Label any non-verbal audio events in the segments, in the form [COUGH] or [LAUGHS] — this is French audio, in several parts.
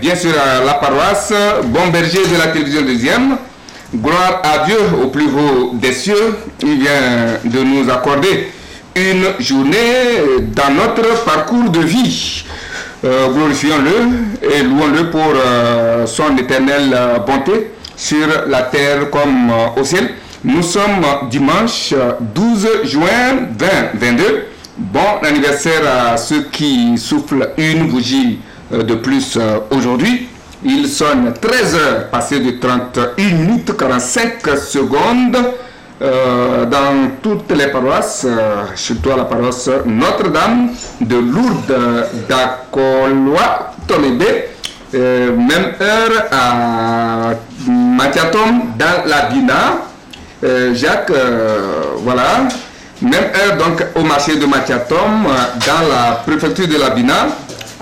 bien sûr la paroisse Bon Berger de la télévision deuxième. Gloire à Dieu au plus haut des cieux. Il vient de nous accorder une journée dans notre parcours de vie. Euh, glorifions-le et louons-le pour euh, son éternelle euh, bonté sur la terre comme au ciel. Nous sommes dimanche 12 juin 2022. Bon anniversaire à ceux qui soufflent une bougie de plus aujourd'hui. Il sonne 13 heures passées de 31 minutes 45 secondes dans toutes les paroisses, surtout à la paroisse Notre-Dame de Lourdes d'Akoloa Tonébé. même heure à Mathiatom dans la Bina. Jacques, voilà. Même heure donc au marché de Mathiatom dans la préfecture de la Bina.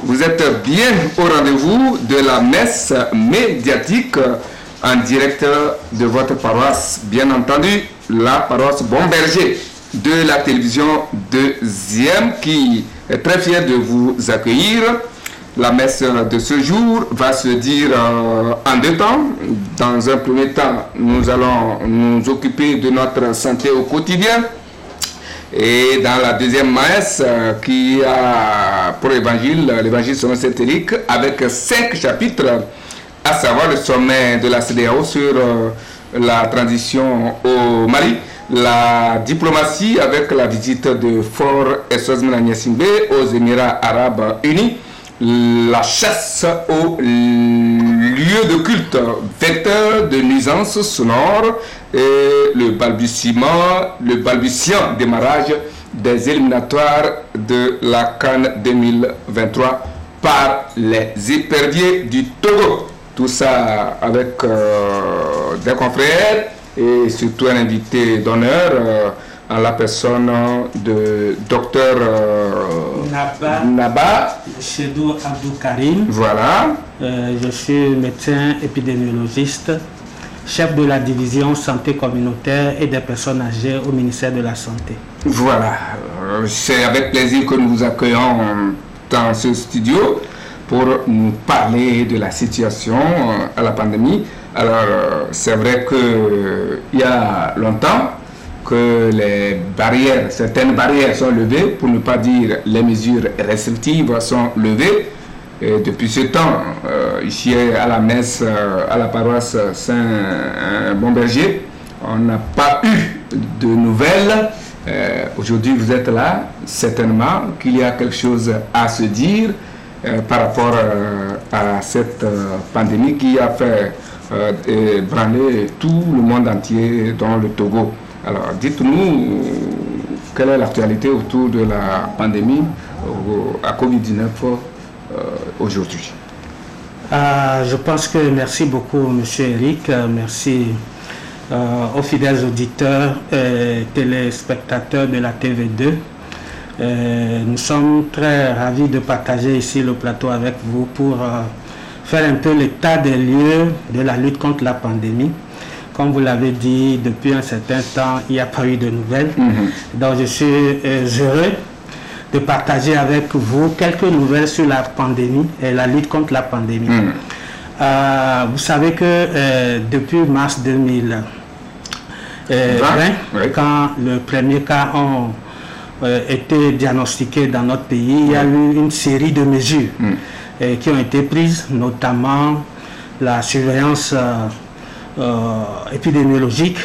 Vous êtes bien au rendez-vous de la messe médiatique en direct de votre paroisse. Bien entendu, la paroisse Bomberger de la télévision deuxième qui est très fière de vous accueillir. La messe de ce jour va se dire en deux temps. Dans un premier temps, nous allons nous occuper de notre santé au quotidien. Et dans la deuxième messe, qui a pour évangile, l'évangile selon saint Éric, avec cinq chapitres, à savoir le sommet de la CDAO sur la transition au Mali, la diplomatie avec la visite de Fort Eswazmina aux Émirats Arabes Unis, la chasse aux lieux de culte, vecteur de nuisances sonores et le balbutiement, le balbutiant démarrage des éliminatoires de la Cannes 2023 par les éperviers du Togo. Tout ça avec des confrères et surtout un invité d'honneur en la personne de docteur Naba, Naba. Chedou Abdou Karim. Voilà. je suis médecin épidémiologiste, chef de la division santé communautaire et des personnes âgées au ministère de la Santé. Voilà. C'est avec plaisir que nous vous accueillons dans ce studio pour nous parler de la situation à la pandémie. Alors, c'est vrai qu'il y a longtemps que les barrières, certaines barrières sont levées, pour ne pas dire les mesures restrictives sont levées. Et depuis ce temps, ici à la messe, à la paroisse Saint-Bomberger, on n'a pas eu de nouvelles. Aujourd'hui, vous êtes là, certainement qu'il y a quelque chose à se dire par rapport à cette pandémie qui a fait branler tout le monde entier, dans le Togo. Alors, dites-nous quelle est l'actualité autour de la pandémie à Covid-19 aujourd'hui. je pense que merci beaucoup, Monsieur Eric. Merci aux fidèles auditeurs et téléspectateurs de la TV2. nous sommes très ravis de partager ici le plateau avec vous pour faire un peu l'état des lieux de la lutte contre la pandémie. Comme vous l'avez dit, depuis un certain temps, il n'y a pas eu de nouvelles. Donc je suis heureux de partager avec vous quelques nouvelles sur la pandémie et la lutte contre la pandémie. vous savez que depuis mars 2020, quand le premier cas a été diagnostiqué dans notre pays, il y a eu une série de mesures qui ont été prises, notamment la surveillance épidémiologique,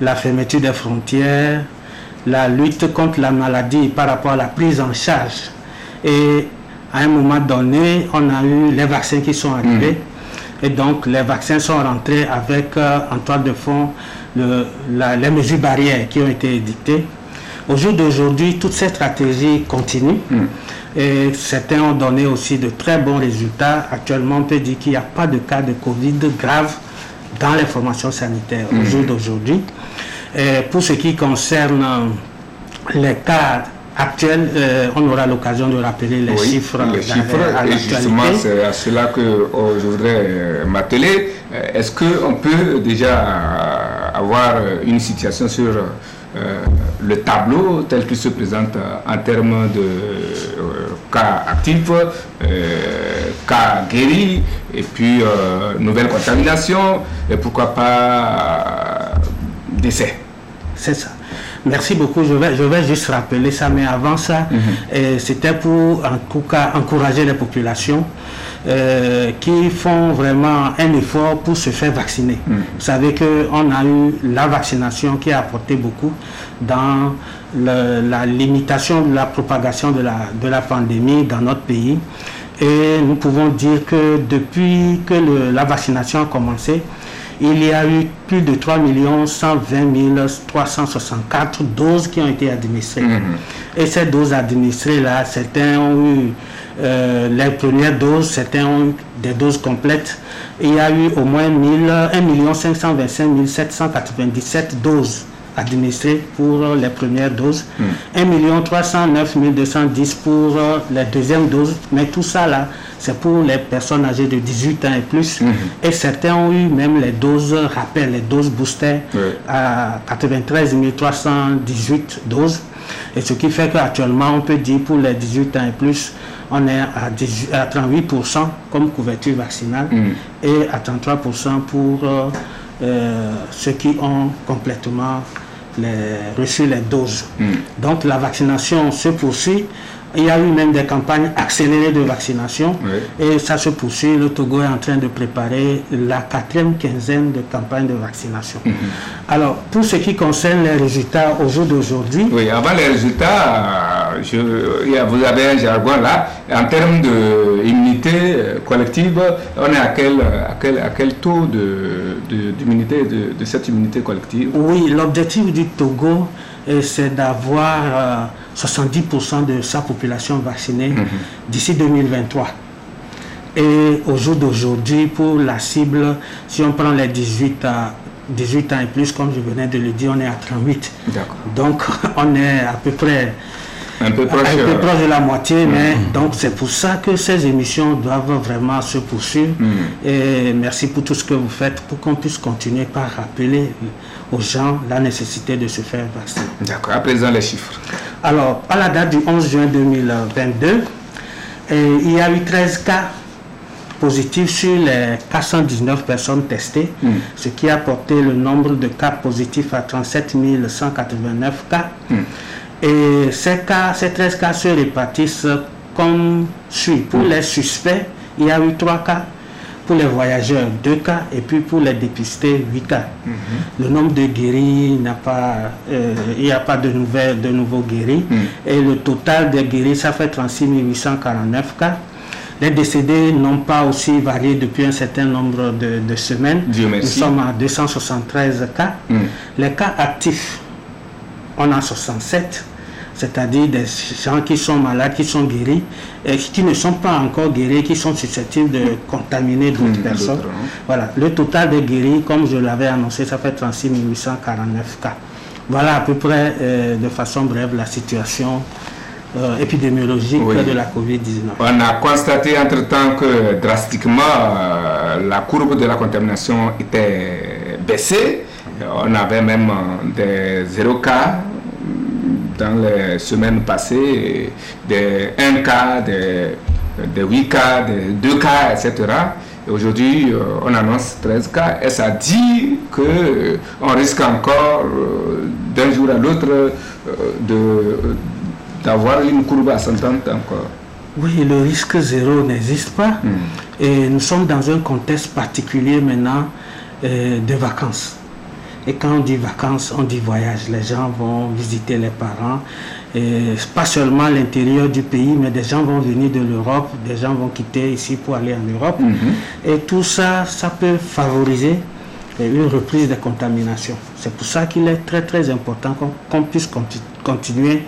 la fermeture des frontières, la lutte contre la maladie par rapport à la prise en charge. Et à un moment donné, on a eu les vaccins qui sont arrivés. Et donc, les vaccins sont rentrés avec, en toile de fond, le, les mesures barrières qui ont été édictées. Au jour d'aujourd'hui, toute cette stratégie continue. Et certains ont donné aussi de très bons résultats. Actuellement, on peut dire qu'il n'y a pas de cas de Covid grave dans les formations sanitaires au jour d'aujourd'hui. Pour ce qui concerne les cas actuels, on aura l'occasion de rappeler les chiffres, les chiffres à et justement, c'est à cela que je voudrais m'atteler. Est-ce qu'on peut déjà avoir une situation sur le tableau tel qu'il se présente en termes de cas actifs, cas guéris, et puis nouvelle contamination, et pourquoi pas décès? C'est ça. Merci beaucoup. Je vais, je vais juste rappeler ça, mais avant ça, mhm. c'était pour en tout cas encourager les populations euh, qui font vraiment un effort pour se faire vacciner. Mhm. Vous savez qu'on a eu la vaccination qui a apporté beaucoup dans la limitation de la propagation de la, de la pandémie dans notre pays. Et nous pouvons dire que depuis que la vaccination a commencé, il y a eu plus de 3 120 364 doses qui ont été administrées. Mhm. Et ces doses administrées-là, certains ont eu euh, les premières doses, certains ont eu des doses complètes. Il y a eu au moins 1 525 797 doses administrées pour les premières doses, 1 309 210 pour les deuxièmes doses, mais tout ça là, c'est pour les personnes âgées de 18 ans et plus. Mhm. Et certains ont eu même les doses rappel, les doses booster à 93 318 doses. Et ce qui fait qu'actuellement, on peut dire pour les 18 ans et plus, on est à, 38% comme couverture vaccinale mhm. et à 33% pour euh, euh, ceux qui ont complètement reçu les doses. Mhm. Donc la vaccination se poursuit il y a eu même des campagnes accélérées de vaccination et ça se poursuit. Le Togo est en train de préparer la quatrième quinzaine de campagnes de vaccination. Mhm. Alors, pour ce qui concerne les résultats au jour d'aujourd'hui. Oui, avant les résultats, je, vous avez un jargon là. En termes d'immunité euh, collective, on est à quel, à quel, à quel taux d'immunité, de, de, cette immunité collective? Oui, l'objectif du Togo, euh, c'est d'avoir. Euh, 70% de sa population vaccinée mhm. d'ici 2023. Et au jour d'aujourd'hui, pour la cible, si on prend les 18 à 18 ans et plus, comme je venais de le dire, on est à 38. Donc, [LAUGHS] on est à peu près un peu proche, de la moitié, mhm. mais donc c'est pour ça que ces émissions doivent vraiment se poursuivre. Mhm. Et merci pour tout ce que vous faites pour qu'on puisse continuer par rappeler aux gens la nécessité de se faire vacciner. D'accord, à présent les chiffres. Alors, à la date du 11 juin 2022, il y a eu 13 cas positifs sur les 419 personnes testées, hmm. ce qui a porté le nombre de cas positifs à 37 189 cas. Et ces, cas, ces 13 cas se répartissent comme suit. Pour hmm. les suspects, il y a eu 3 cas pour les voyageurs, 2 cas, et puis pour les dépistés, 8 cas. Mhm. Le nombre de guéris n'a pas, euh, il n'y a pas de, nouvelles, de nouveaux guéris. Mhm. Et le total des guéris, ça fait 36 849 cas. Les décédés n'ont pas aussi varié depuis un certain nombre de, semaines. Nous sommes à 273 cas. Mhm. Les cas actifs, on a 67 c'est-à-dire des gens qui sont malades, qui sont guéris, et qui ne sont pas encore guéris, qui sont susceptibles de contaminer d'autres mmh, personnes. Hein. Voilà, le total des guéris, comme je l'avais annoncé, ça fait 36 849 cas. Voilà à peu près, euh, de façon brève, la situation euh, épidémiologique de la COVID-19. On a constaté entre-temps que drastiquement, euh, la courbe de la contamination était baissée. On avait même des zéro cas dans les semaines passées, des 1 cas, des, des 8 cas, des 2 cas, etc. Et aujourd'hui, euh, on annonce 13 cas et ça dit qu'on euh, risque encore euh, d'un jour à l'autre d'avoir une courbe ascendante encore. Oui, le risque zéro n'existe pas. Hmm. Et nous sommes dans un contexte particulier maintenant de vacances. Et quand on dit vacances, on dit voyage. Les gens vont visiter les parents. Et pas seulement l'intérieur du pays, mais des gens vont venir de l'Europe, des gens vont quitter ici pour aller en Europe. Mhm. Et tout ça, ça peut favoriser une reprise des contaminations. C'est pour ça qu'il est très très important qu'on puisse continuer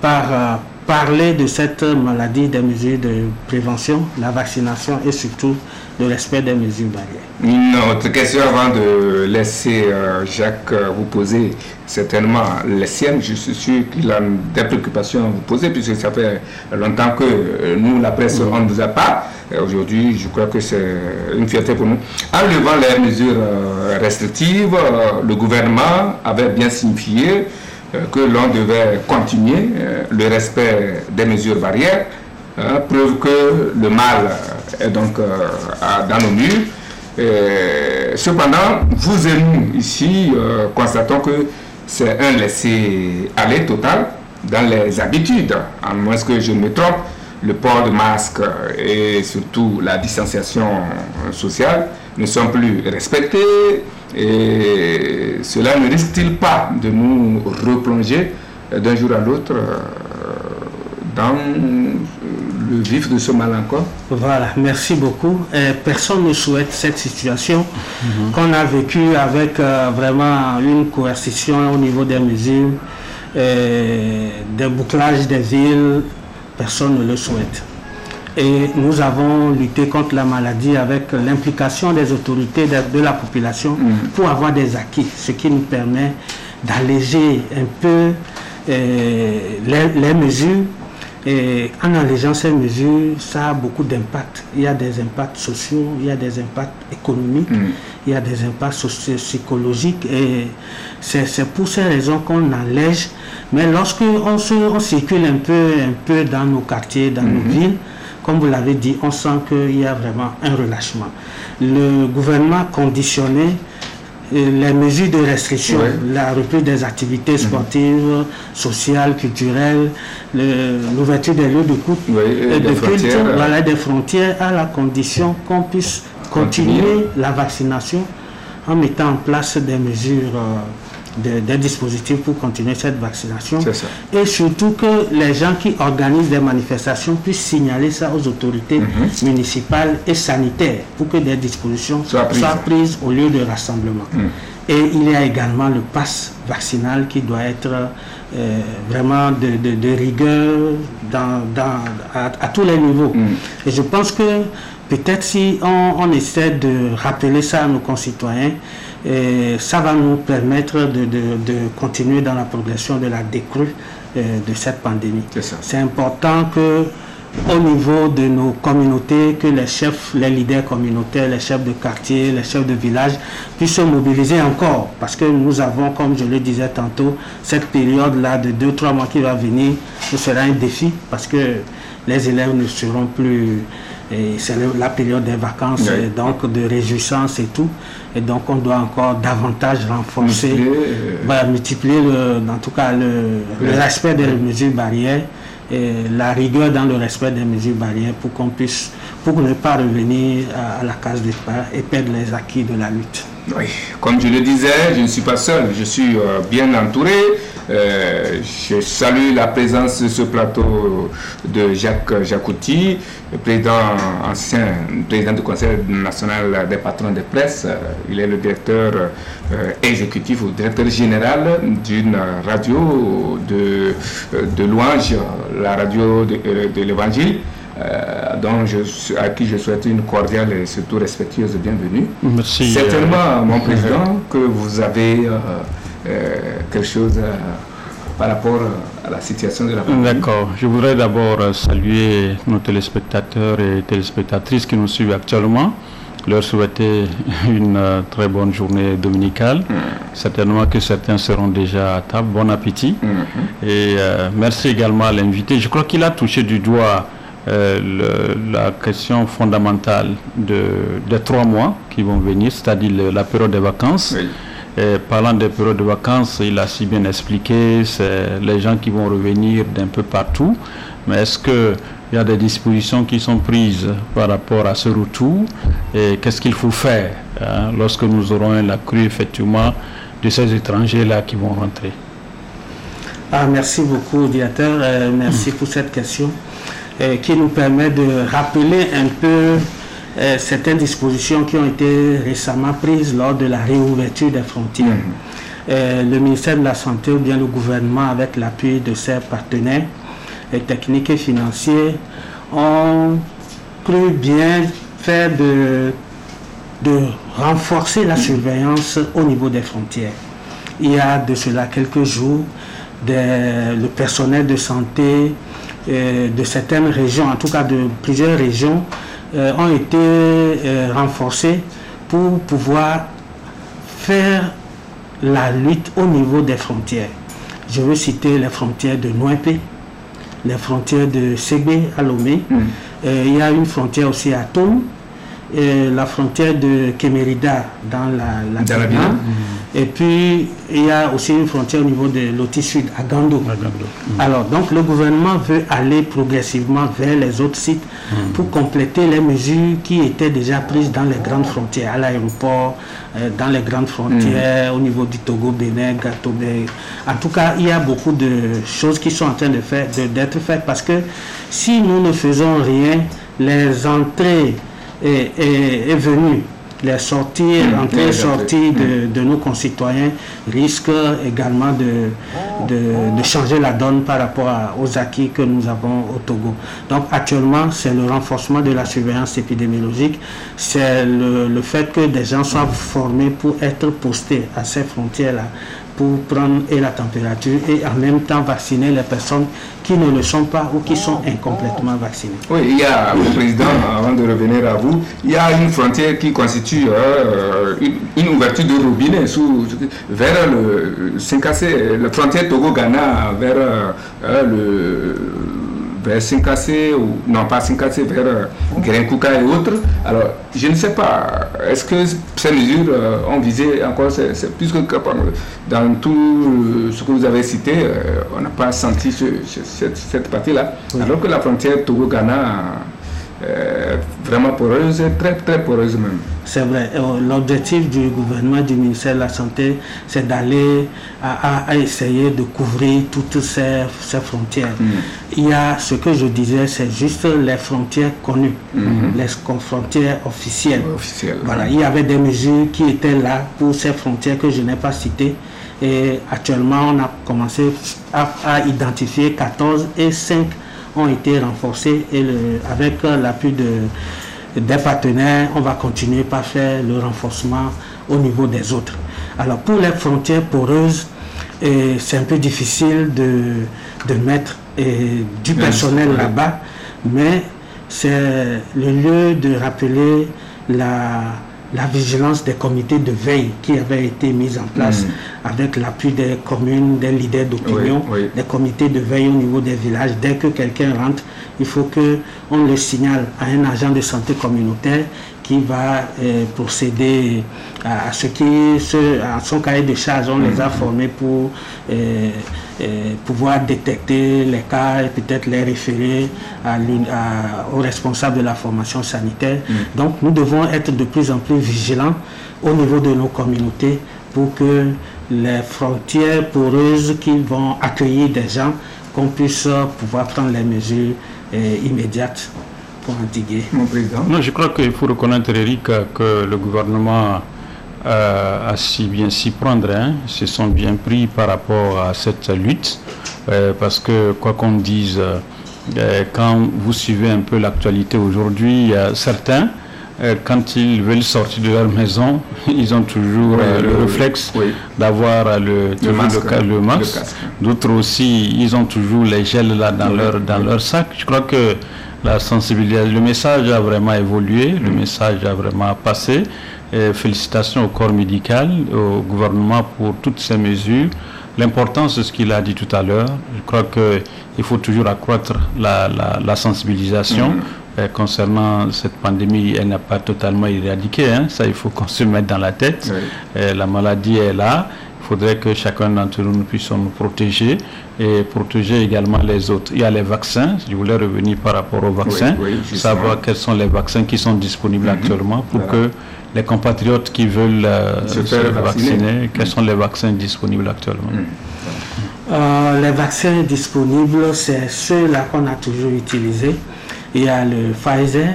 par euh, parler de cette maladie, des mesures de prévention, la vaccination et surtout le respect des mesures barrières. Une autre question avant de laisser euh, Jacques euh, vous poser certainement les siennes. Je suis sûr qu'il a des préoccupations à vous poser puisque ça fait longtemps que euh, nous, la presse, on ne vous a pas. Aujourd'hui, je crois que c'est une fierté pour nous. En levant les mesures restrictives, le gouvernement avait bien signifié que l'on devait continuer le respect des mesures barrières hein, preuve que le mal est donc dans nos murs. cependant, vous et nous, ici, constatons que c'est un laisser-aller total dans les habitudes, à moins que je me trompe, le port de masque et surtout la distanciation sociale ne sont plus respectés et cela ne risque-t-il pas de nous replonger d'un jour à l'autre euh, dans le vif de ce mal encore Voilà, merci beaucoup. personne ne souhaite cette situation mhm. qu'on a vécue avec euh, vraiment une coercition au niveau des mesures, des bouclages des villes. Personne ne le souhaite. Et nous avons lutté contre la maladie avec l'implication des autorités de, la population mm. pour avoir des acquis, ce qui nous permet d'alléger un peu euh, les, mesures. Et en allégeant ces mesures, ça a beaucoup d'impacts. Il y a des impacts sociaux, il y a des impacts économiques, mm. il y a des impacts psychologiques. Et c'est pour ces raisons qu'on allège. Mais lorsqu'on on circule un peu, un peu dans nos quartiers, dans nos mm-hmm. villes, comme vous l'avez dit, on sent qu'il y a vraiment un relâchement. Le gouvernement conditionné les mesures de restriction, la reprise des activités sportives, sociales, culturelles, l'ouverture des lieux de coupe, et de culte, voilà, des frontières à la condition qu'on puisse continuer, la vaccination en mettant en place des mesures euh, des, dispositifs pour continuer cette vaccination. Et surtout que les gens qui organisent des manifestations puissent signaler ça aux autorités mhm. municipales et sanitaires pour que des dispositions soient prises, au lieu de rassemblement. Mhm. Et il y a également le pass vaccinal qui doit être euh, vraiment de, rigueur dans, à, tous les niveaux. Mhm. Et je pense que peut-être si on essaie de rappeler ça à nos concitoyens, et ça va nous permettre de, continuer dans la progression de la décrue euh, de cette pandémie. C'est important que au niveau de nos communautés, que les chefs, les leaders communautaires, les chefs de quartier, les chefs de village puissent se mobiliser encore. Parce que nous avons, comme je le disais tantôt, cette période-là de 2-3 mois qui va venir, ce sera un défi parce que les élèves ne seront plus c'est la période des vacances, donc de réjouissance et tout. Et donc on doit encore davantage renforcer, multiplier, euh, en tout cas le, respect des mesures barrières et la rigueur dans le respect des mesures barrières pour qu'on puisse, pour ne pas revenir à, la case départ et perdre les acquis de la lutte. Oui, comme je le disais, je ne suis pas seul, je suis euh, bien entouré. Euh, je salue la présence de ce plateau de Jacques Jacouti, président ancien président du Conseil national des patrons de presse. Il est le directeur euh, exécutif ou directeur général d'une radio de, de louange, la radio de, de l'Évangile. dont je, à qui je souhaite une cordiale et surtout respectueuse bienvenue. Merci. Certainement, mon président, que vous avez euh, quelque chose par rapport à la situation de la pandémie. D'accord. Je voudrais d'abord saluer nos téléspectateurs et téléspectatrices qui nous suivent actuellement leur souhaiter [LAUGHS] une euh, très bonne journée dominicale. Mm. Certainement que certains seront déjà à table. Bon appétit. Mm-hmm. Et euh, merci également à l'invité. Je crois qu'il a touché du doigt la question fondamentale de, des trois mois qui vont venir, c'est-à-dire la période des vacances parlant des périodes de vacances, il a si bien expliqué, c'est les gens qui vont revenir d'un peu partout. Mais est-ce qu'il y a des dispositions qui sont prises par rapport à ce retour Et qu'est-ce qu'il faut faire hein, lorsque nous aurons la crue effectivement de ces étrangers-là qui vont rentrer? Ah, Merci beaucoup, directeur. Euh, merci pour cette question euh, qui nous permet de rappeler un peu euh, certaines dispositions qui ont été récemment prises lors de la réouverture des frontières. Mhm. Euh, le ministère de la Santé ou bien le gouvernement, avec l'appui de ses partenaires techniques et financiers, ont cru bien faire de, de renforcer la surveillance au niveau des frontières. Il y a de cela quelques jours, le personnel de santé euh, de certaines régions, en tout cas de plusieurs régions, euh, ont été euh, renforcés pour pouvoir faire la lutte au niveau des frontières. Je veux citer les frontières de Noépé, les frontières de Ségbé à Lomé. Euh, il y a une frontière aussi à Toum, et la frontière de Kemerida dans la, la Dans Bénin. Et puis, il y a aussi une frontière au niveau de Loti Sud, à Gando. Alors, donc, le gouvernement veut aller progressivement vers les autres sites pour compléter les mesures qui étaient déjà prises dans les grandes frontières, à l'aéroport, euh, dans les grandes frontières, au niveau du Togo, Bénin, Gatobé. En tout cas, il y a beaucoup de choses qui sont en train de faire, de- d'être faites parce que si nous ne faisons rien, les entrées et, et, et venues, les sorties, Mmh, entrées et les sorties de, de nos concitoyens risquent également de, de, de changer la donne par rapport à- aux acquis que nous avons au Togo. Donc actuellement, c'est le renforcement de la surveillance épidémiologique, c'est le, le fait que des gens soient formés pour être postés à ces frontières-là pour prendre et la température et en même temps vacciner les personnes qui ne le sont pas ou qui sont incomplètement vaccinées. Oui, il y a, mon président, avant de revenir à vous, il y a une frontière qui constitue euh, une, une ouverture de robinet sous, vers le Sinkassé, la frontière Togo-Ghana, vers euh, le vers Sinkassé, ou non pas Sinkassé, vers euh, et autres. Alors, je ne sais pas, est-ce que ces mesures euh, ont visé encore, c'est- plus que dans tout euh, ce que vous avez cité, euh, on n'a pas senti ce- ce- cette, cette partie-là. Alors que la frontière Togo-Ghana euh, vraiment poreuse, très très poreuse même. C'est vrai. Euh, L'objectif du gouvernement, du ministère de la Santé, c'est d'aller à, essayer de couvrir toutes ces, ces frontières. Il y a ce que je disais, c'est juste les frontières connues, les con- frontières officielles. Officiel. Voilà, il y avait des mesures qui étaient là pour ces frontières que je n'ai pas citées. Et actuellement, on a commencé à, à identifier 14 et 5 ont été renforcés. Et le- avec euh, l'appui de, des partenaires, on va continuer par faire le renforcement au niveau des autres. Alors pour les frontières poreuses, c'est un peu difficile de, de mettre et, du personnel là-bas, mais c'est le lieu de rappeler la, la vigilance des comités de veille qui avaient été mis en place avec l'appui des communes, des leaders d'opinion, Oui, oui. des comités de veille au niveau des villages. Dès que quelqu'un rentre, il faut que on le signale à un agent de santé communautaire qui va euh, procéder à, à ce qui, ce- à son cahier de charge. On les a formés pour euh, euh, pouvoir détecter les cas et peut-être les référer à l'une- à- aux responsables de la formation sanitaire. Donc nous devons être de plus en plus vigilants au niveau de nos communautés pour que les frontières poreuses qui vont accueillir des gens, qu'on puisse pouvoir prendre les mesures immédiates pour endiguer. Mon président. Non, je crois qu'il faut reconnaître, Eric, que le gouvernement euh, a si bien s'y prendre, hein, se sont bien pris par rapport à cette lutte, euh, parce que quoi qu'on dise, euh, quand vous suivez un peu l'actualité aujourd'hui, certains, euh, quand ils veulent sortir de leur maison, [LAUGHS] ils ont toujours Oui, le, le- réflexe oui. d'avoir le, masque, le masque. D'autres aussi, ils ont toujours les gels là dans, Oui, leur, dans leur sac. Je crois que la sensibilisation, le message a vraiment évolué, le message a vraiment passé. Et félicitations au corps médical, au gouvernement pour toutes ces mesures. L'importance de ce qu'il a dit tout à l'heure, je crois qu'il faut toujours accroître la, la- la sensibilisation. Euh, concernant cette pandémie, elle n'a pas totalement éradiqué, hein. ça il faut qu'on se mette dans la tête. Oui. La maladie est là, il faudrait que chacun d'entre nous nous puissions nous protéger et protéger également les autres. Il y a les vaccins, je voulais revenir par rapport aux vaccins, oui, savoir quels sont les vaccins qui sont disponibles actuellement pour Voilà. que les compatriotes qui veulent euh, Se se, faire vacciner. vacciner, quels sont les vaccins disponibles actuellement? Euh, les vaccins disponibles, c'est ceux-là qu'on a toujours utilisés. Il y a le Pfizer,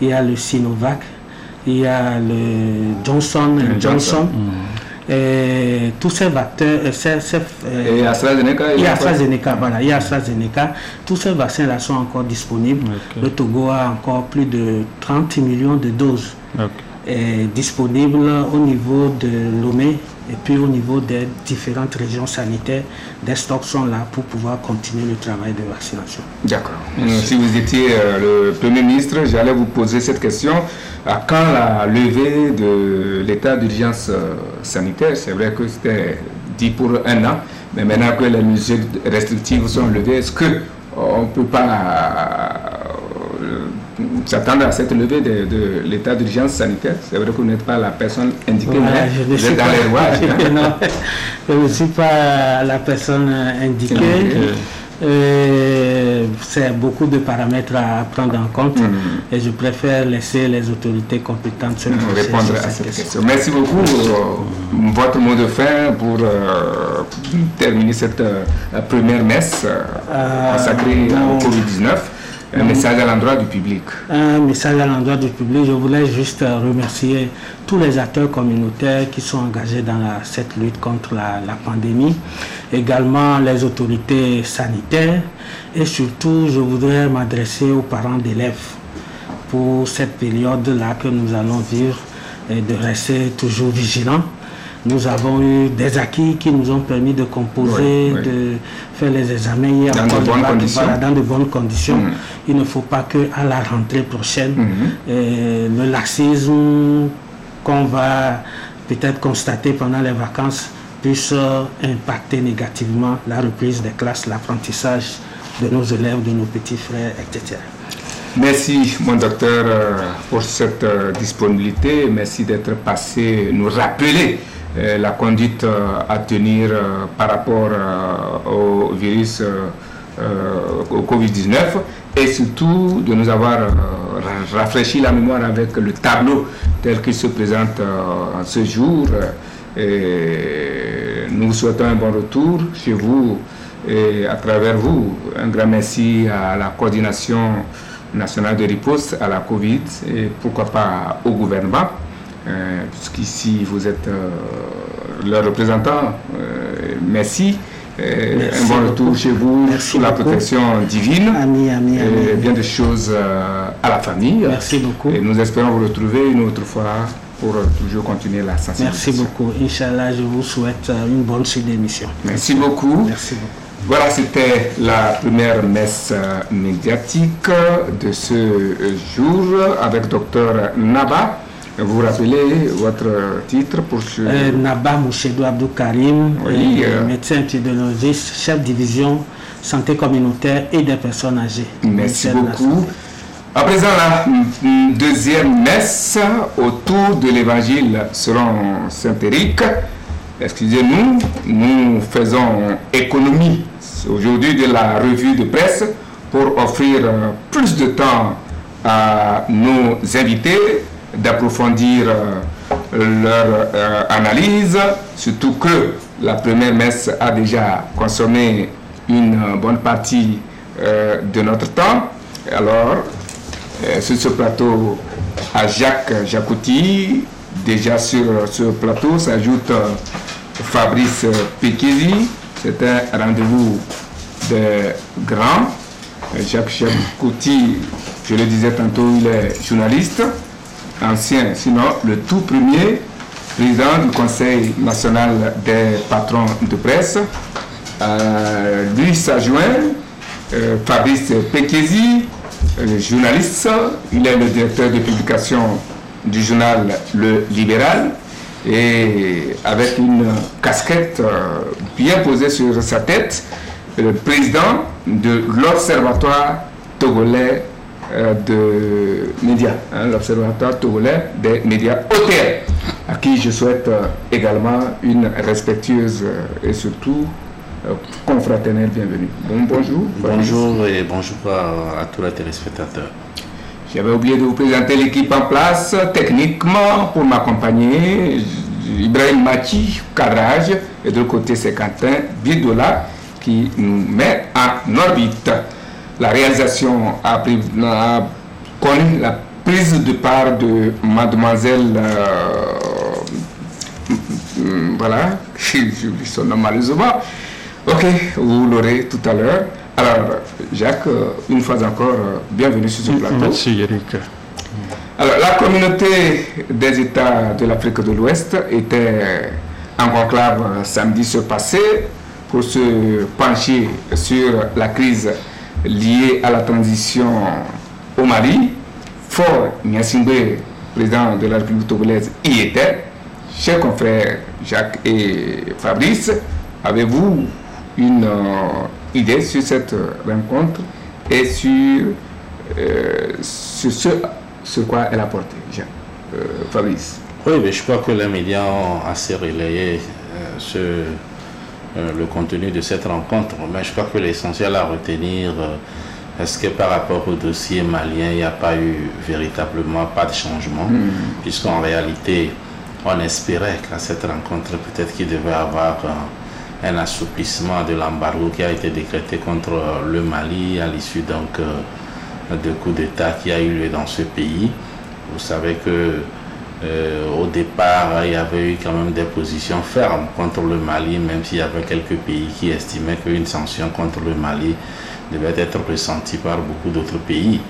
il y a le Sinovac, il y a le Johnson Le Johnson. Et tous ces vaccins, euh, ces- ces, euh, Et AstraZeneca, pas- AstraZeneca, voilà, a AstraZeneca. Tous ces vaccins-là sont encore disponibles. Ok. Le Togo a encore plus de 30 millions de doses Ok. Est disponible au niveau de Lomé et puis au niveau des différentes régions sanitaires. Des stocks sont là pour pouvoir continuer le travail de vaccination. D'accord. Euh, Si vous étiez euh, le Premier ministre, j'allais vous poser cette question. À quand la levée de l'état d'urgence euh, sanitaire? C'est vrai que c'était dit pour un an, mais maintenant que les mesures restrictives sont levées, est-ce que on ne peut pas s'attendre à cette levée de, l'état d'urgence sanitaire. C'est vrai que vous n'êtes pas la personne indiquée, mais vous êtes dans les lois. [LAUGHS] je ne suis pas la personne indiquée. c'est beaucoup de paramètres à prendre en compte mm. et je préfère laisser les autorités compétentes se répondre à cette question. Merci beaucoup. Euh, votre mot de fin pour euh, terminer cette euh, première messe consacrée au Covid-19. Un message à l'endroit du public. Un message à l'endroit du public. Je voulais juste remercier tous les acteurs communautaires qui sont engagés dans cette lutte contre la, pandémie, également les autorités sanitaires et surtout je voudrais m'adresser aux parents d'élèves pour cette période-là que nous allons vivre et de rester toujours vigilants nous avons eu des acquis qui nous ont permis de composer, de faire les examens hier dans, de bonnes, conditions. dans de bonnes conditions. Mm. Il ne faut pas qu'à la rentrée prochaine, mm-hmm. euh, le laxisme qu'on va peut-être constater pendant les vacances puisse euh, impacter négativement la reprise des classes, l'apprentissage de nos élèves, de nos petits frères, etc. Merci, mon docteur, euh, pour cette disponibilité. Merci d'être passé nous rappeler la conduite euh, à tenir euh, par rapport au virus au Covid-19 et surtout de nous avoir rafraîchi la mémoire avec le tableau tel qu'il se présente en ce jour. Nous vous souhaitons un bon retour chez vous et à travers vous. Un grand merci à la coordination nationale de riposte à la Covid et pourquoi pas au gouvernement. Euh, puisqu'ici vous êtes euh, le représentant. Euh, merci. un bon retour chez vous sous la protection divine. Ami, ami, et bien de choses à la famille. Merci beaucoup. Et nous espérons vous retrouver une autre fois pour toujours continuer la sensibilisation. Merci beaucoup. Inch'Allah, je vous souhaite une bonne suite d'émission. Merci beaucoup. Merci beaucoup. Voilà, c'était la première messe médiatique de ce jour avec docteur Naba. Vous vous rappelez votre titre pour ce... Euh, Naba Mouchedou Abdou Karim, oui, euh, médecin épidémiologiste, chef division santé communautaire et des personnes âgées. Merci beaucoup. À présent, la deuxième messe autour de l'évangile selon Saint Éric. Excusez-nous, nous faisons économie aujourd'hui de la revue de presse pour offrir plus de temps à nos invités d'approfondir euh, leur euh, analyse, surtout que la première messe a déjà consommé une euh, bonne partie de notre temps. Alors, sur ce plateau, à Jacques Jacouti, déjà sur ce plateau s'ajoute Fabrice Pekezi. C'est un rendez-vous de grands. Jacques Jacouti, je le disais tantôt, il est journaliste ancien, sinon le tout premier président du Conseil national des patrons de presse. Euh, lui s'adjoint euh, Fabrice Pekezi, journaliste. Il est le directeur de publication du journal Le Libéral et avec une casquette euh, bien posée sur sa tête, le président de l'Observatoire togolais euh, de médias, hein, l'Observatoire togolais des médias OTR, à qui je souhaite euh, également une respectueuse euh, et surtout confraternelle bienvenue. Bon, bonjour. Bonjour et bonjour à, tous les téléspectateurs. J'avais oublié de vous présenter l'équipe en place techniquement pour m'accompagner. Ibrahim Mati, cadrage, et de l'autre côté c'est Quentin Bidola qui nous met en orbite la réalisation a, pris, connu la prise de part de mademoiselle, euh, voilà, [LAUGHS] j'oublie son nom malheureusement. Ok, vous l'aurez tout à l'heure. Alors, Jacques, une fois encore, bienvenue sur ce plateau. Merci, Eric. Alors, la communauté des États de l'Afrique de l'Ouest était en conclave samedi ce passé pour se pencher sur la crise lié à la transition au Mali. Fort Niasimbe, président de la République togolaise, y était. Chers confrères Jacques et Fabrice, avez-vous une euh, idée sur cette rencontre et sur, ce, sur quoi elle a porté, Fabrice? Oui, mais je crois que les médias ont assez relayé ce, le contenu de cette rencontre. Mais je crois que l'essentiel à retenir, est-ce que par rapport au dossier malien, il n'y a pas eu véritablement pas de changement, hmm. puisqu'en réalité, on espérait qu'à cette rencontre, peut-être qu'il devait y avoir un, assouplissement de l'embargo qui a été décrété contre le Mali à l'issue donc euh, de coups d'État qui a eu lieu dans ce pays. Vous savez que euh, au départ, il y avait eu quand même des positions fermes contre le Mali, même s'il y avait quelques pays qui estimaient qu'une sanction contre le Mali devait être ressentie par beaucoup d'autres pays.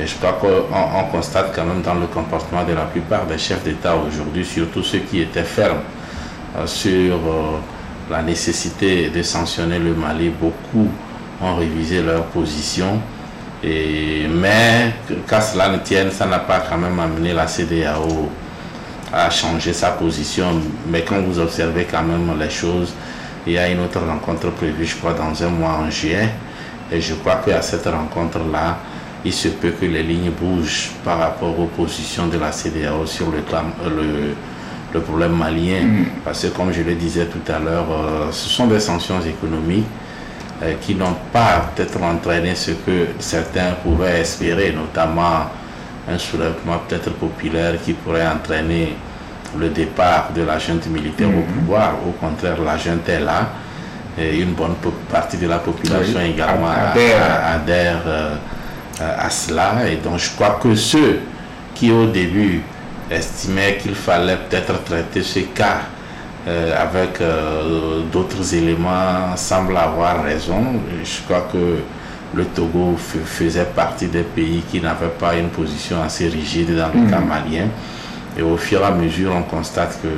Et je crois qu'on constate quand même dans le comportement de la plupart des chefs d'État aujourd'hui, surtout ceux qui étaient fermes euh, sur euh, la nécessité de sanctionner le Mali, beaucoup ont révisé leur position. Mais qu'à cela ne tienne, ça n'a pas quand même amené la CDAO à changer sa position. Mais quand vous observez quand même les choses, il y a une autre rencontre prévue, je crois, dans un mois en juin. Et je crois qu'à cette rencontre-là, il se peut que les lignes bougent par rapport aux positions de la CDAO sur le, le, le problème malien. Mm. Parce que comme je le disais tout à l'heure, euh, ce sont des sanctions économiques euh, qui n'ont pas peut-être entraîné ce que certains pouvaient espérer, notamment un soulèvement peut-être populaire qui pourrait entraîner le départ de la junte militaire au mm. pouvoir. Au contraire, la junte est là. Et une bonne partie de la population également adhère, euh, euh, à cela. Et donc je crois que ceux qui au début estimaient qu'il fallait peut-être traiter ce cas euh, avec euh, d'autres éléments semblent avoir raison. Je crois que le Togo faisait partie des pays qui n'avaient pas une position assez rigide dans le cas mm. malien. Et au fur et à mesure, on constate que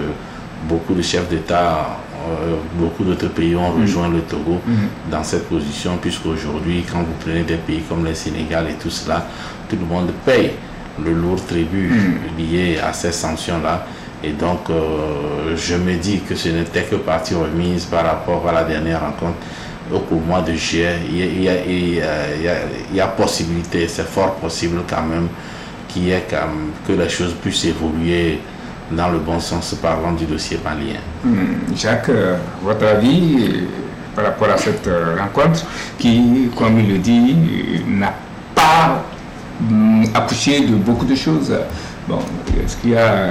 beaucoup de chefs d'État euh, beaucoup d'autres pays ont mm. rejoint le Togo mm. dans cette position, puisqu'aujourd'hui, quand vous prenez des pays comme le Sénégal et tout cela, tout le monde paye le lourd tribut mm. lié à ces sanctions-là. Et donc, euh, je me dis que ce n'était que partie remise par rapport à la dernière rencontre au mois de juillet. Il y a, il y a, possibilité, c'est fort possible quand même, qu'il y ait que les choses puissent évoluer dans le bon sens parlant du dossier malien. Hmm, Jacques, euh, votre avis euh, par rapport à cette euh, rencontre qui, comme il le dit, n'a pas hmm, accouché de beaucoup de choses. Bon, est-ce qu'il y a...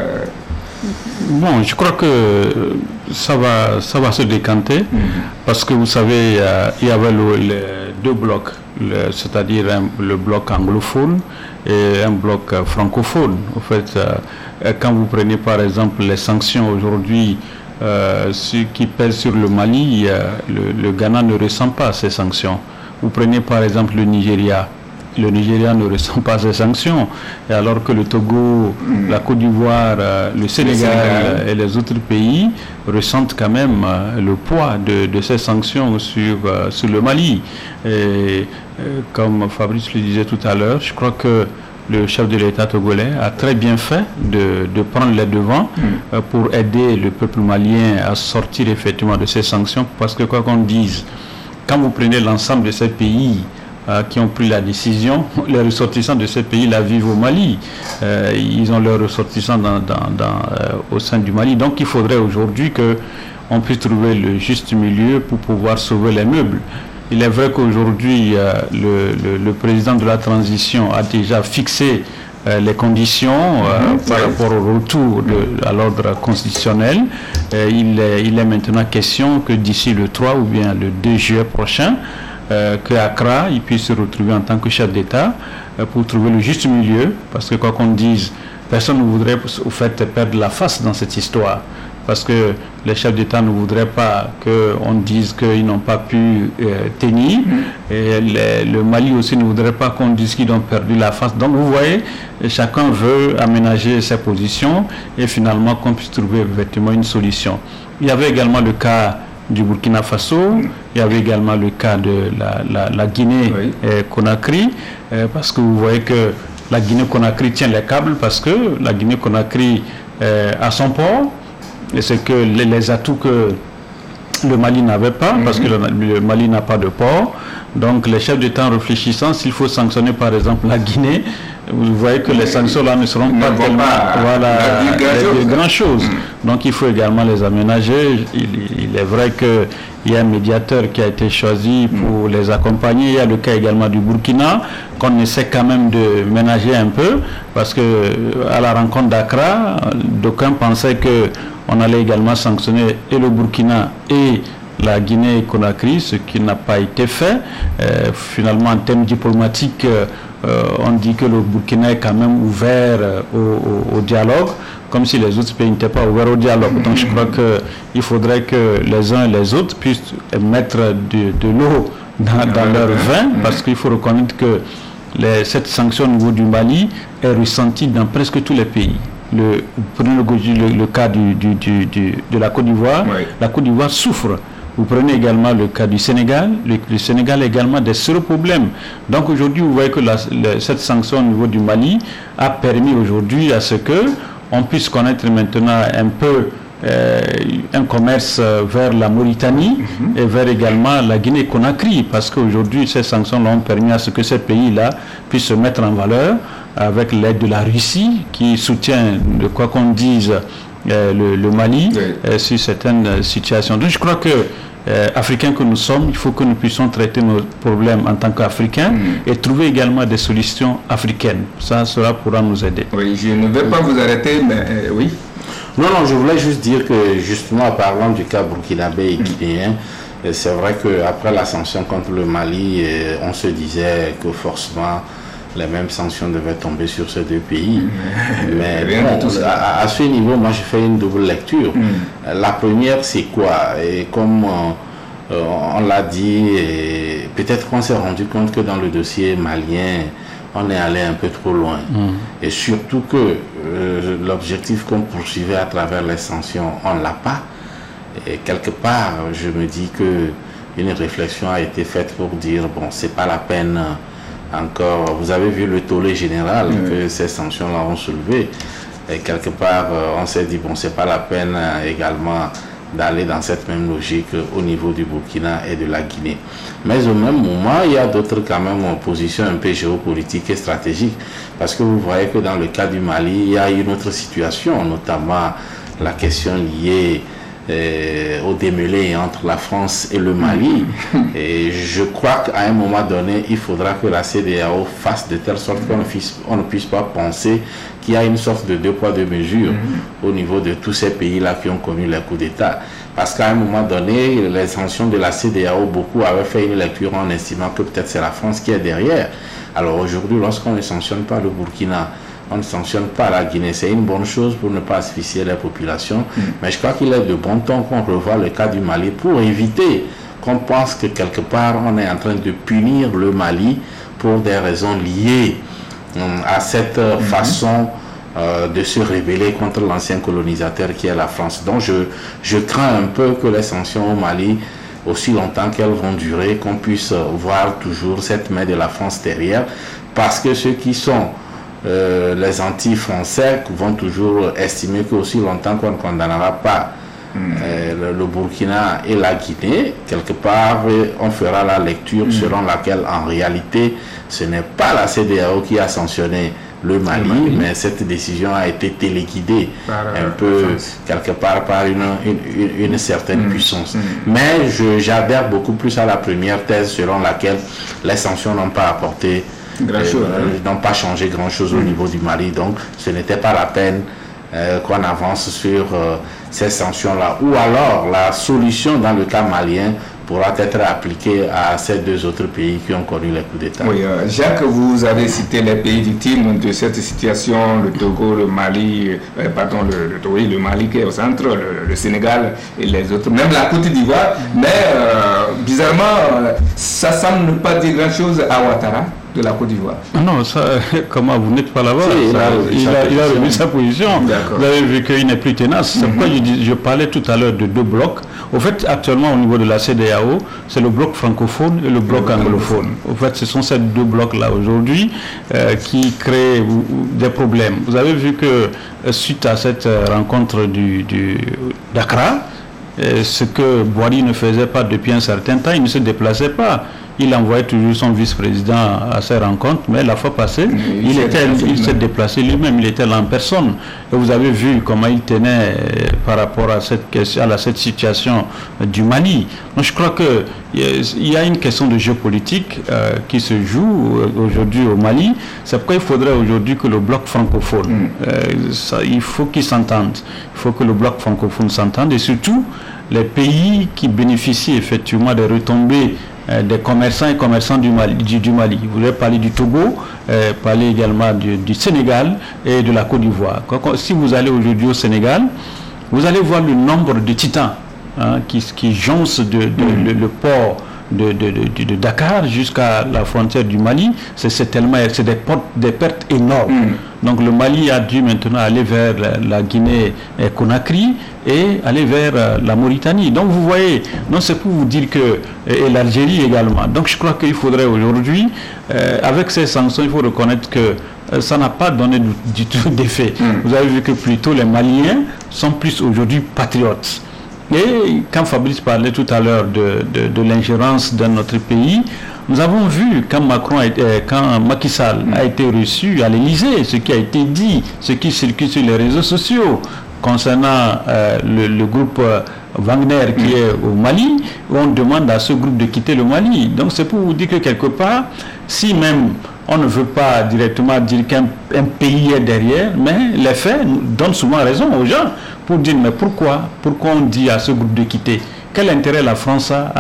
Bon, je crois que ça va, ça va se décanter hmm. parce que vous savez, il y avait les deux blocs, c'est-à-dire le bloc anglophone et un bloc francophone. En fait, euh, quand vous prenez par exemple les sanctions aujourd'hui, euh, ce qui pèse sur le Mali, le, Ghana ne ressent pas ces sanctions. Vous prenez par exemple le Nigeria. Le Nigeria ne ressent pas ces sanctions, et alors que le Togo, mm. la Côte d'Ivoire, euh, le, Sénégal et les autres pays ressentent quand même le poids de, ces sanctions sur, sur le Mali. Et comme Fabrice le disait tout à l'heure, je crois que le chef de l'État togolais a très bien fait de, prendre les devants mm. euh, pour aider le peuple malien à sortir effectivement de ces sanctions. Parce que quoi qu'on dise, quand vous prenez l'ensemble de ces pays euh, qui ont pris la décision, [LAUGHS] les ressortissants de ces pays la vivent au Mali. Euh, ils ont leurs ressortissants dans, au sein du Mali. Donc il faudrait aujourd'hui qu'on puisse trouver le juste milieu pour pouvoir sauver les meubles. Il est vrai qu'aujourd'hui, euh, le, président de la transition a déjà fixé euh, les conditions euh, mhm. par rapport au retour à l'ordre constitutionnel. il, est, maintenant question que d'ici le 3 ou bien le 2 juillet prochain, que Accra il puisse se retrouver en tant que chef d'État pour trouver le juste milieu, parce que quoi qu'on dise, personne ne voudrait au fait perdre la face dans cette histoire parce que les chefs d'État ne voudraient pas qu'on dise qu'ils n'ont pas pu euh, tenir. Et le Mali aussi ne voudrait pas qu'on dise qu'ils ont perdu la face. Donc vous voyez, chacun veut aménager ses positions et finalement qu'on puisse trouver effectivement une solution. Il y avait également le cas du Burkina Faso, il y avait également le cas de la, Guinée-Conakry, euh, parce que vous voyez que la Guinée-Conakry tient les câbles parce que la Guinée-Conakry a son port, et c'est que les, atouts que le Mali n'avait pas, parce que le, Mali n'a pas de port. Donc les chefs d'État en réfléchissant, s'il faut sanctionner par exemple la Guinée, vous voyez que les sanctions là ne seront pas tellement voilà, des grandes choses. Mm. Donc il faut également les aménager. Il, est vrai qu'il y a un médiateur qui a été choisi pour mm. les accompagner. Il y a le cas également du Burkina qu'on essaie quand même de ménager un peu parce que à la rencontre d'Accra, d'aucuns pensaient que on allait également sanctionner et le Burkina et la Guinée-Conakry, ce qui n'a pas été fait. Euh, finalement, en termes diplomatiques, euh, on dit que le Burkina est quand même ouvert euh, au, dialogue, comme si les autres pays n'étaient pas ouverts au dialogue. Donc je crois qu'il faudrait que les uns et les autres puissent mettre de, l'eau dans, leur vin, parce qu'il faut reconnaître que cette sanction au niveau du Mali est ressentie dans presque tous les pays le, prenez le, cas du, de la Côte d'Ivoire, la Côte d'Ivoire souffre. Vous prenez également le cas du Sénégal, le, Sénégal a également des sérieux problèmes. Donc aujourd'hui, vous voyez que cette sanction au niveau du Mali a permis aujourd'hui à ce que on puisse connaître maintenant un peu euh, un commerce vers la Mauritanie mhm. et vers également la Guinée-Conakry, parce qu'aujourd'hui, ces sanctions ont permis à ce que ces pays-là puissent se mettre en valeur avec l'aide de la Russie qui soutient, de quoi qu'on dise, euh, le, Mali euh, sur certaines situations. Donc je crois que euh, Africains que nous sommes, il faut que nous puissions traiter nos problèmes en tant qu'Africains mm. et trouver également des solutions africaines. Ça, cela pourra nous aider. Oui, je ne vais pas vous arrêter, mais oui. Non, non, je voulais juste dire que justement, en parlant du cas burkinabé et guinéen, c'est vrai qu'après la sanction contre le Mali, on se disait que forcément les mêmes sanctions devaient tomber sur ces deux pays. Mais à, ce niveau, moi, j'ai fait une double lecture. Mm. La première, c'est quoi? Et comme euh, on l'a dit, peut-être qu'on s'est rendu compte que dans le dossier malien, on est allé un peu trop loin. Mm. Et surtout que euh, l'objectif qu'on poursuivait à travers les sanctions, on ne l'a pas. Et quelque part, je me dis que une réflexion a été faite pour dire, bon, c'est pas la peine encore, vous avez vu le tollé général que ces sanctions-là ont soulevé. Et quelque part, euh, on s'est dit, bon, c'est pas la peine euh, également d'aller dans cette même logique au niveau du Burkina et de la Guinée. Mais au même moment, il y a d'autres quand même positions un peu géopolitiques et stratégiques, parce que vous voyez que dans le cas du Mali, il y a une autre situation, notamment la question liée euh, au démêlé entre la France et le Mali. [LAUGHS] Et je crois qu'à un moment donné, il faudra que la CDAO fasse de telle sorte qu'on ne, puisse pas penser qu'il y a une sorte de deux poids, deux mesures au niveau de tous ces pays-là qui ont connu les coups d'État. Parce qu'à un moment donné, les sanctions de la CDAO, beaucoup avaient fait une lecture en estimant que peut-être c'est la France qui est derrière. Alors aujourd'hui, lorsqu'on ne sanctionne pas le Burkina, on ne sanctionne pas la Guinée. C'est une bonne chose pour ne pas asphyxier les populations. Mm. Mais je crois qu'il est de bon temps qu'on revoie le cas du Mali pour éviter qu'on pense que quelque part on est en train de punir le Mali pour des raisons liées euh, à cette mm-hmm. façon euh, de se rébeller contre l'ancien colonisateur qui est la France. Donc je, je crains un peu que les sanctions au Mali aussi longtemps qu'elles vont durer, qu'on puisse voir toujours cette main de la France derrière, parce que ceux qui sont euh, les anti-français vont toujours estimer qu'aussi longtemps qu'on ne condamnera pas hmm. euh, le, Burkina et la Guinée, quelque part, on fera la lecture hmm. selon laquelle, en réalité, ce n'est pas la CDAO qui a sanctionné le Mali, mais cette décision a été téléguidée un peu, quelque part, par une, une, certaine hmm. puissance. Mais j'adhère beaucoup plus à la première thèse selon laquelle les sanctions n'ont pas apporté euh, n'ont pas changé grand-chose au niveau du Mali. Donc, ce n'était pas la peine euh, qu'on avance sur euh, ces sanctions-là. Ou alors, la solution dans le cas malien pourra être appliquée à ces deux autres pays qui ont connu les coups d'État. Oui, Jacques, vous avez cité les pays victimes de cette situation, le Togo, le Mali, pardon, le, le, Mali qui est au centre, le, Sénégal et les autres, même la Côte d'Ivoire. Mais bizarrement, ça semble ne pas dire grand-chose à Ouattara de la Côte d'Ivoire. Ah non, ça, [LAUGHS] comment vous n'êtes pas là-bas il, a, revu sa position. Vous avez vu qu'il n'est plus tenace. C'est pourquoi je, je, parlais tout à l'heure de deux blocs. Au fait, actuellement, au niveau de la CDAO, c'est le bloc francophone et le bloc anglophone. Au fait, ce sont ces deux blocs-là aujourd'hui euh, qui créent des problèmes. Vous avez vu que euh, suite à cette euh, rencontre du, du d'Accra, ce que Boiri ne faisait pas depuis un certain temps, il ne se déplaçait pas il envoyait toujours son vice-président à ses rencontres, mais la fois passée, il, était, il s'est déplacé lui-même, il était là en personne. Et vous avez vu comment il tenait euh, par rapport à cette, question, à cette situation du Mali. Donc je crois qu'il y a une question de géopolitique euh, qui se joue euh, aujourd'hui au Mali. C'est pourquoi il faudrait aujourd'hui que le bloc francophone, mm. ça, il faut qu'il s'entende. Il faut que le bloc francophone s'entende et surtout les pays qui bénéficient effectivement des retombées euh, des commerçants et commerçants du Mali. Du, Mali. Vous avez parlé du Togo, euh, parler également du, Sénégal et de la Côte d'Ivoire. Si vous allez aujourd'hui au Sénégal, vous allez voir le nombre de titans hein, qui, qui joncent de, le, port de, de, Dakar jusqu'à la frontière du Mali, c'est tellement c'est des, des, pertes énormes. Mm. Donc le Mali a dû maintenant aller vers la, Guinée Conakry et aller vers euh, la Mauritanie. Donc vous voyez, non c'est pour vous dire que et l'Algérie également. Donc je crois qu'il faudrait aujourd'hui, euh, avec ces sanctions, il faut reconnaître que euh, ça n'a pas donné du, tout d'effet. Mm. Vous avez vu que plutôt les Maliens sont plus aujourd'hui patriotes. Et quand Fabrice parlait tout à l'heure de, de, l'ingérence dans notre pays, nous avons vu quand Macron, euh, quand Macky Sall a été reçu à l'Élysée, ce qui a été dit, ce qui circule sur les réseaux sociaux concernant euh, le, groupe euh, Wagner qui est au Mali, on demande à ce groupe de quitter le Mali. Donc c'est pour vous dire que quelque part, si même on ne veut pas directement dire qu'un pays est derrière, mais les faits donnent souvent raison aux gens pour dire mais pourquoi Pourquoi on dit à ce groupe de quitter? Quel intérêt la France a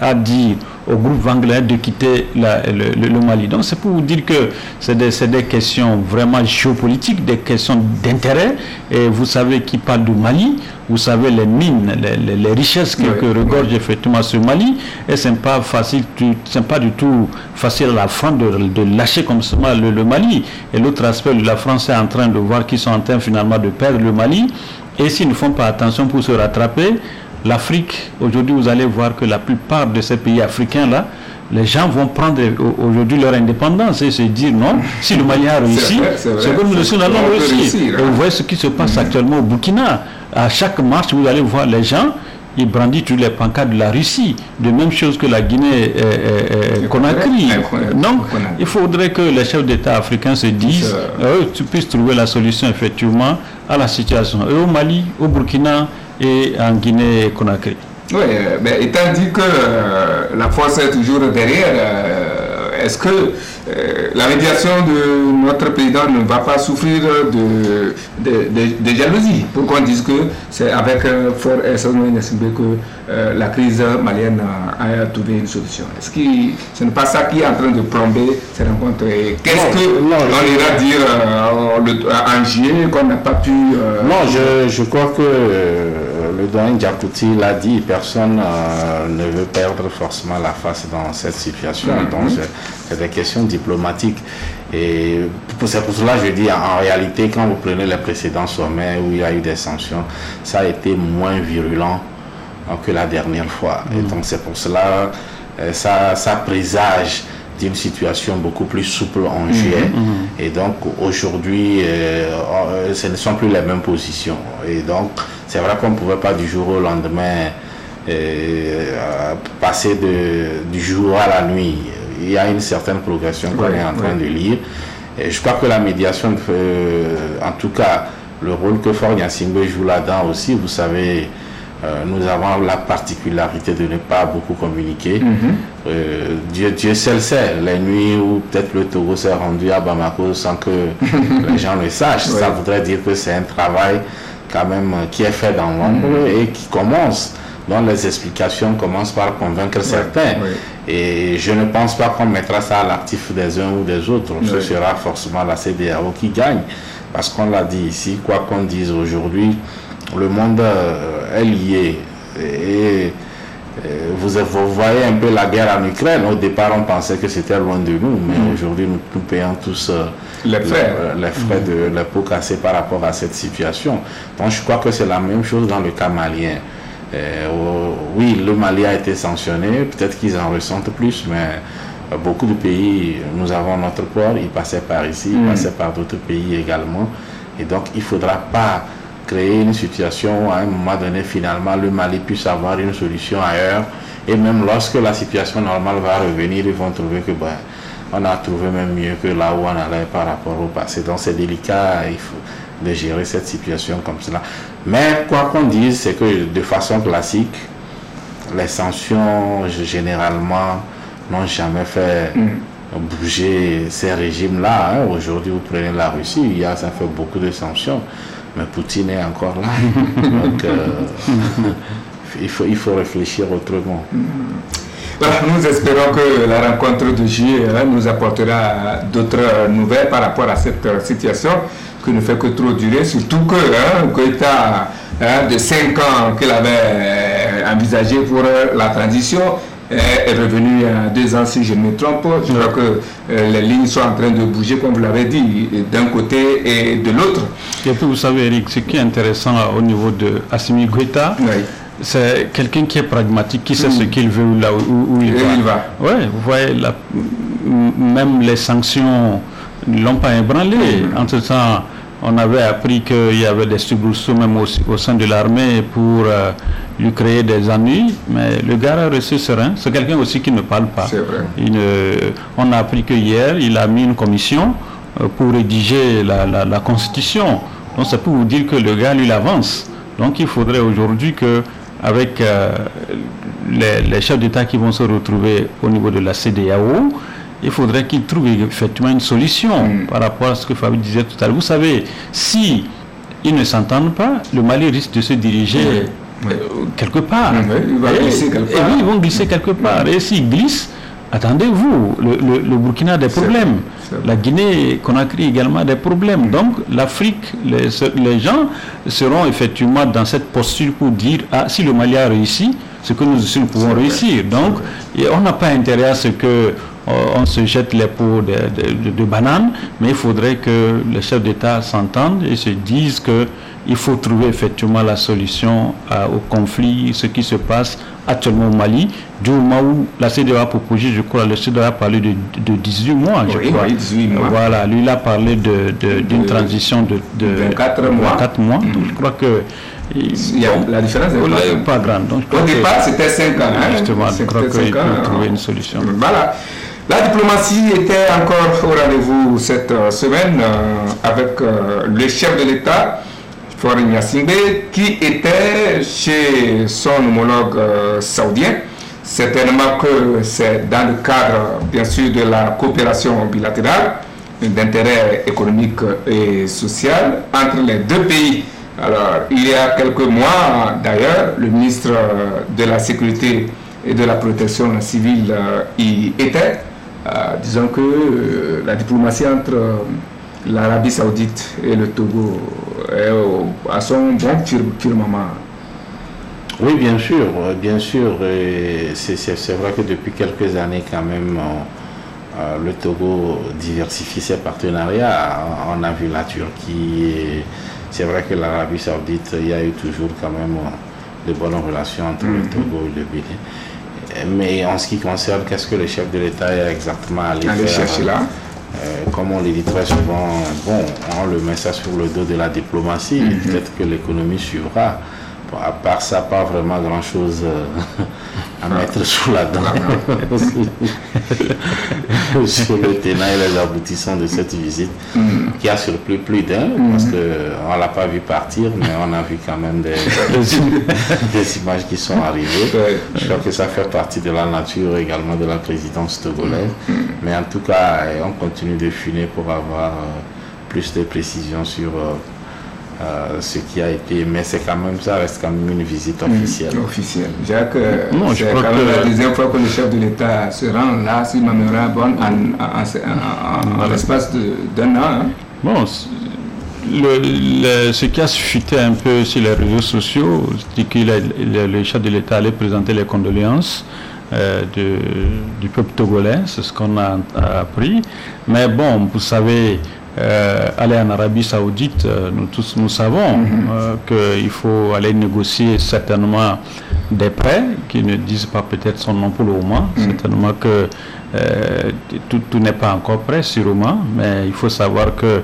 à, dire au groupe anglais de quitter le, Mali? Donc c'est pour vous dire que c'est des, des, questions vraiment géopolitiques, des questions d'intérêt. Et vous savez qui parle du Mali, vous savez les mines, les, richesses que, regorge effectivement ce Mali. Et ce n'est pas facile, c'est pas du tout facile à la France de, lâcher comme ça le, le Mali. Et l'autre aspect, la France est en train de voir qu'ils sont en train finalement de perdre le Mali. Et s'ils ne font pas attention pour se rattraper, l'Afrique, aujourd'hui, vous allez voir que la plupart de ces pays africains-là, les gens vont prendre aujourd'hui leur indépendance et se dire non, si le Mali a réussi, c'est comme nous aussi, nous allons réussir. Et vous voyez ce qui se passe actuellement au Burkina. À chaque marche, vous allez voir les gens il brandit tous les pancartes de la Russie, de même chose que la Guinée Conakry. Donc, il faudrait que les chefs d'État africains se disent, euh, tu puisses trouver la solution effectivement à la situation. Et au Mali, au Burkina et en Guinée Conakry. Oui, euh, mais étant dit que euh, la force est toujours derrière, est-ce que euh, la médiation de notre président ne va pas souffrir de, de, jalousie Pourquoi on dit que c'est avec euh, Fort que euh, la crise malienne a, trouvé une solution Est-ce que ce n'est pas ça qui est en train de plomber ces rencontres Qu'est-ce qu'on ira dire en juillet qu'on n'a pas pu... non, je, je, crois que le doyen Djakouti l'a dit, personne ne veut perdre forcément la face dans cette situation. Mm-hmm. Donc, c'est des questions diplomatiques. Et c'est pour cela que je dis, en réalité, quand vous prenez les précédents sommets où il y a eu des sanctions, ça a été moins virulent que la dernière fois. Et mm. donc c'est pour cela, euh, ça, ça présage d'une situation beaucoup plus souple en mm. juillet. Mm. Et donc aujourd'hui, euh, euh, ce ne sont plus les mêmes positions. Et donc c'est vrai qu'on ne pouvait pas du jour au lendemain passer de, du jour à la nuit il y a une certaine progression qu'on est en train de lire. Et je crois que la médiation, euh, en tout cas, le rôle que Fort Yassingbe joue là-dedans aussi, vous savez, euh, nous avons la particularité de ne pas beaucoup communiquer. Mhm. Euh, Dieu, Dieu seul sait, les nuits où peut-être le Togo s'est rendu à Bamako sans que [LAUGHS] les gens le sachent, ça voudrait dire que c'est un travail quand même qui est fait dans l'ombre mhm. et qui commence dont les explications commencent par convaincre certains. Et je ne pense pas qu'on mettra ça à l'actif des uns ou des autres. Ce sera forcément la CDAO qui gagne. Parce qu'on l'a dit ici, quoi qu'on dise aujourd'hui, le monde euh, est lié. Et, vous, voyez un peu la guerre en Ukraine. Au départ, on pensait que c'était loin de nous, mais mm. aujourd'hui, nous, payons tous euh, les frais, les frais mm. de la peau cassée par rapport à cette situation. Donc, je crois que c'est la même chose dans le cas malien. Euh, oui, le Mali a été sanctionné, peut-être qu'ils en ressentent plus, mais euh, beaucoup de pays, nous avons notre port, il passait par ici, il mm. passait par d'autres pays également. Et donc, il ne faudra pas créer une situation où à un moment donné, finalement, le Mali puisse avoir une solution ailleurs. Et même lorsque la situation normale va revenir, ils vont trouver que ben, on a trouvé même mieux que là où on allait par rapport au passé. Donc c'est délicat il faut, de gérer cette situation comme cela. Mais quoi qu'on dise, c'est que de façon classique, les sanctions généralement n'ont jamais fait mm. bouger ces régimes-là. Hein. Aujourd'hui, vous prenez la Russie, il y a, ça fait beaucoup de sanctions, mais Poutine est encore là. [LAUGHS] Donc, euh, il, faut, il faut réfléchir autrement. nous espérons que la rencontre de juillet hein, nous apportera d'autres nouvelles par rapport à cette situation qui ne fait que trop durer, surtout que hein, Goïta, hein, de 5 ans qu'il avait envisagé pour la transition est revenu à 2 ans si je ne me trompe. Je crois que euh, les lignes sont en train de bouger, comme vous l'avez dit, d'un côté et de l'autre. Et puis vous savez, Eric, ce qui est intéressant au niveau de Assimi Goïta, c'est quelqu'un qui est pragmatique, qui sait ce mm. qu'il veut là où, il, va. Oui, vous voyez, même les sanctions ne l'ont pas ébranlé. Mm. En ce temps, on avait appris qu'il y avait des soubresauts même au, sein de l'armée pour euh, lui créer des ennuis, mais le gars a resté serein. C'est quelqu'un aussi qui ne parle pas. Vrai. on a appris que hier, il a mis une commission euh, pour rédiger la, la constitution. Donc c'est pour vous dire que le gars, lui, avance. Donc il faudrait aujourd'hui que avec euh, les, chefs d'État qui vont se retrouver au niveau de la CDAO, il faudrait qu'ils trouvent effectivement une solution mm. par rapport à ce que Fabi disait tout à l'heure. Vous savez, si ils ne s'entendent pas, le Mali risque de se diriger euh, quelque part. Mm, et, oui, ils vont glisser quelque part. Et s'ils glissent, attendez-vous, le, Burkina a des problèmes. La Guinée Conakry également des problèmes. Donc l'Afrique, les, gens seront effectivement dans cette posture pour dire ah, si le Mali a réussi, ce que nous aussi nous pouvons réussir. Donc on n'a pas intérêt à ce que euh, on se jette les pots de, de, bananes, mais il faudrait que les chefs d'État s'entendent et se disent que il faut trouver effectivement la solution euh, au conflit, ce qui se passe actuellement au Mali, du moment où la CDA a proposé, je crois, le CDA a parlé de, 18 mois, je crois. Oui, 18 mois. Voilà, lui, il a parlé d'une transition de, de 24 mois. 4 mois. Donc, je crois que la différence n'est pas, grande. Donc, Au départ, c'était 5 ans. Hein. Justement, je crois qu'il faut trouver une solution. Voilà. La diplomatie était encore au rendez-vous cette euh, semaine euh, avec euh, le chef de l'État, Foreign qui était chez son homologue euh, saoudien. Certainement que c'est dans le cadre, bien sûr, de la coopération bilatérale, d'intérêt économique et social entre les deux pays. Alors, il y a quelques mois, d'ailleurs, le ministre de la Sécurité et de la Protection civile euh, y était. Euh, disons que la diplomatie entre l'Arabie saoudite et le Togo à son bon firmament. Oui, bien sûr, bien sûr. C'est vrai que depuis quelques années, quand même, euh, le Togo diversifie ses partenariats. On a vu la Turquie. C'est vrai que l'Arabie Saoudite, il y a eu toujours quand même de bonnes relations entre le mhm. Togo et le Bénin. Mais en ce qui concerne, qu'est-ce que le chef de l'État est exactement allé, faire chercher là? euh, comme on le dit très souvent, bon, on le met ça sur le dos de la diplomatie, mhm. peut-être que l'économie suivra. à part ça, pas vraiment grand-chose euh, [LAUGHS] à mettre sous [LAUGHS] la dent [LAUGHS] sur le tenant et les aboutissants de cette visite mm. qui a surpris plus d'un mm. parce qu'on ne l'a pas vu partir mais on a vu quand même des, [LAUGHS] des images qui sont arrivées. Je crois que ça fait partie de la nature également de la présidence togolaise. Mm. Mais en tout cas, on continue de funer pour avoir euh, plus de précisions sur euh, ce qui a été, mais c'est quand même ça reste quand même une visite officielle. officielle. Jacques, euh, c'est quand même la deuxième fois que le chef de l'État se rend là, si ma mémoire bonne, en, l'espace d'un an. Hein. Bon, le, ce qui a suscité un peu sur les réseaux sociaux, c'est que le, chef de l'État allait présenter les condoléances. Euh, du peuple togolais, c'est ce qu'on a, appris. Mais bon, vous savez, euh, aller en Arabie Saoudite, euh, nous tous nous savons mhm. euh, qu'il faut aller négocier certainement des prêts qui ne disent pas peut-être son nom pour le moment. Mhm. Certainement que tout, tout n'est pas encore prêt, sûrement, mais il faut savoir que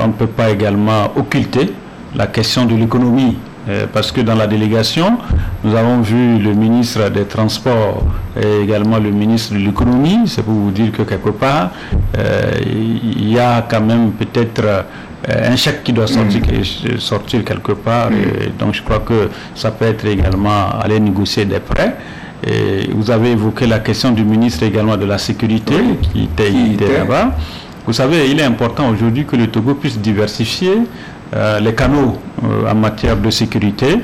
on ne peut pas également occulter la question de l'économie. Euh, parce que dans la délégation, nous avons vu le ministre des Transports et également le ministre de l'économie. C'est pour vous dire que quelque part, euh, il y a quand même peut-être un chèque qui doit sortir, mm. sortir quelque part. Et donc je crois que ça peut être également aller négocier des prêts. Et vous avez évoqué la question du ministre également de la sécurité qui était, là-bas. Vous savez, il est important aujourd'hui que le Togo puisse diversifier euh, les canaux euh, en matière de sécurité,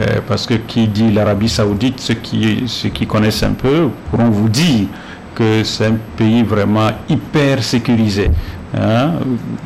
euh, parce que qui dit l'Arabie saoudite, ceux qui, ceux qui connaissent un peu pourront vous dire que c'est un pays vraiment hyper sécurisé. Hein,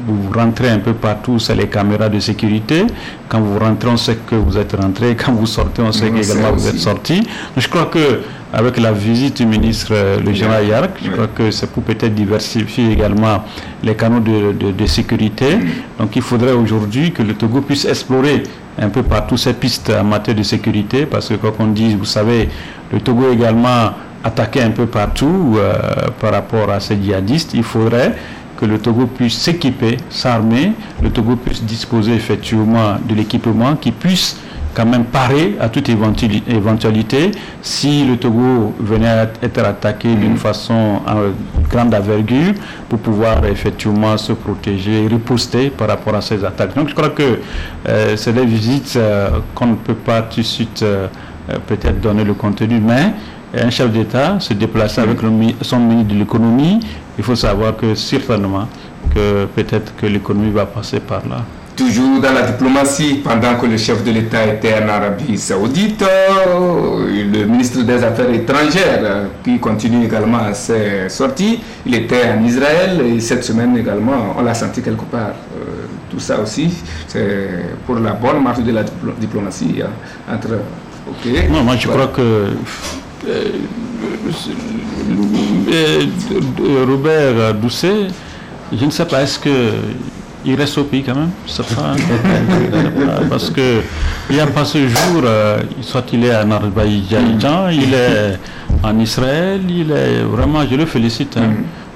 vous rentrez un peu partout, c'est les caméras de sécurité. Quand vous rentrez, on sait que vous êtes rentré. Quand vous sortez, on sait également vous êtes sorti. je crois que avec la visite du ministre, euh, le général Yark, je crois que c'est pour peut-être diversifier également les canaux de, de, sécurité. Donc il faudrait aujourd'hui que le Togo puisse explorer un peu partout ces pistes en matière de sécurité, parce que comme on dit, vous savez, le Togo également attaqué un peu partout euh, par rapport à ces djihadistes. Il faudrait que le Togo puisse s'équiper, s'armer, le Togo puisse disposer effectivement de l'équipement qui puisse quand même parer à toute éventualité si le Togo venait à être attaqué d'une façon en grande envergure pour pouvoir effectivement se protéger, riposter par rapport à ces attaques. Donc je crois que euh, c'est des visites euh, qu'on ne peut pas tout de suite peut-être donner le contenu, mais un chef d'État se déplacer avec son ministre de l'économie, il faut savoir que certainement que peut-être que l'économie va passer par là. Toujours dans la diplomatie, pendant que le chef de l'État était en Arabie Saoudite, le ministre des Affaires étrangères, qui continue également ses sorties, il était en Israël et cette semaine également, on l'a senti quelque part. Euh, tout ça aussi, c'est pour la bonne marche de la diplomatie hein, entre. Non, moi je crois que euh, euh, euh, Robert Doucet, je ne sais pas, est-ce qu'il reste au pays quand même [LAUGHS] Parce que il n'y a pas ce jour, soit il est en Azerbaïdjan, il est en Israël, il est vraiment, je le félicite. Hein.